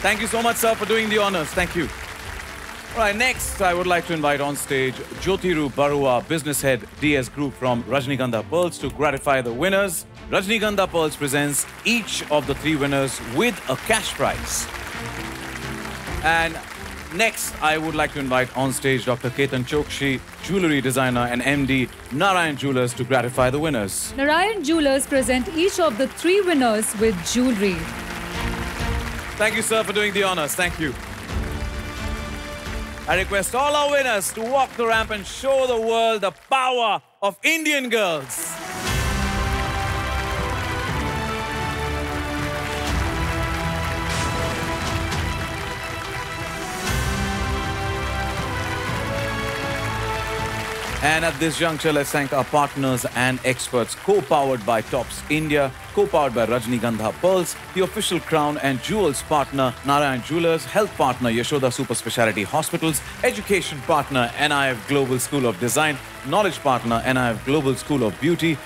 Thank you so much, sir, for doing the honors. Thank you. All right, next, I would like to invite on stage Jyotiru Barua, Business Head, DS Group from Rajnigandha Pearls to gratify the winners. Rajnigandha Pearls presents each of the three winners with a cash prize. And next, I would like to invite on stage Dr. Ketan Chokshi, jewelry designer and MD, Narayan Jewelers to gratify the winners. Narayan Jewelers present each of the three winners with jewelry. Thank you, sir, for doing the honors. Thank you. I request all our winners to walk the ramp and show the world the power of Indian girls. And at this juncture, let's thank our partners and experts, co-powered by Tops India, co-powered by Rajnigandha Pearls, the official crown and jewels partner, Narayan Jewelers, health partner, Yashoda Super Speciality Hospitals, education partner, NIF Global School of Design, knowledge partner, NIF Global School of Beauty,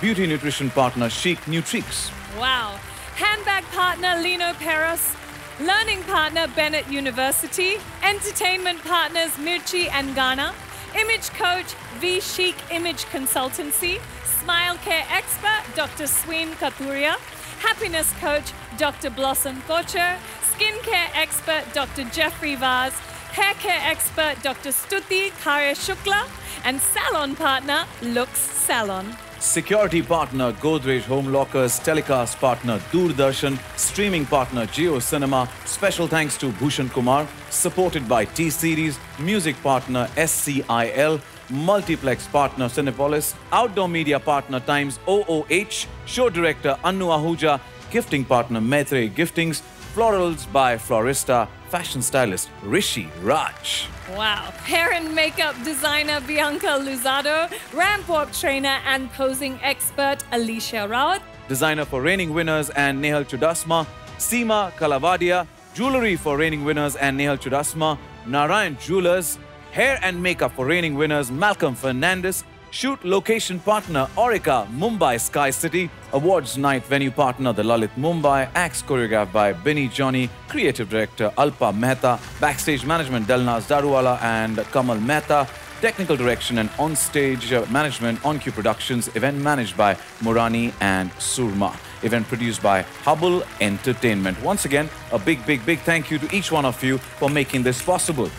beauty nutrition partner, Chic Nutrix. Wow. Handbag partner Lino Perros. Learning partner Bennett University. Entertainment partners Mirchi and Ghana. Image coach V Chic Image Consultancy. Smile care expert Dr. Sween Katuria. Happiness coach Dr. Blossom Kochhar. Skincare expert Dr. Jeffrey Vaz. Hair care expert Dr. Stuti Khare Shukla. And salon partner Looks Salon. Security partner Godrej Home Lockers, telecast partner Doordarshan, streaming partner JioCinema. Special thanks to Bhushan Kumar, supported by T Series, music partner SCIL, multiplex partner Cinepolis, outdoor media partner Times OOH, show director Annu Ahuja, gifting partner Maitre Giftings, florals by Florista, fashion stylist Rishi Raj. Wow. Hair and makeup designer Bianca Louzado, ramp walk trainer and posing expert Alecia Raut, designer for reigning winners and Nehal Chudasama, Seema Kalavadia, jewelry for reigning winners and Nehal Chudasama, Narayan Jewelers, hair and makeup for reigning winners Malcolm Fernandez, Shoot location partner Aurika Mumbai Skycity. Awards night venue partner The Lalit Mumbai. Acts choreographed by Binny Johnny. Creative director Alpa Mehta. Backstage management Delnaz Daruwala and Kamal Mehta. Technical direction and on-stage management On Cue Productions. Event managed by Murani and Surma. Event produced by Hubble Entertainment. Once again, a big, big, big thank you to each one of you for making this possible.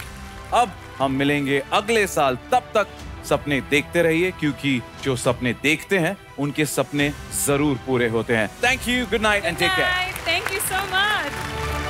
अब हम मिलेंगे अगले साल तब तक सपने देखते रहिए, क्योंकि जो सपने देखते हैं, उनके सपने ज़रूर पूरे होते हैं। Thank you good night and take care thank you so much.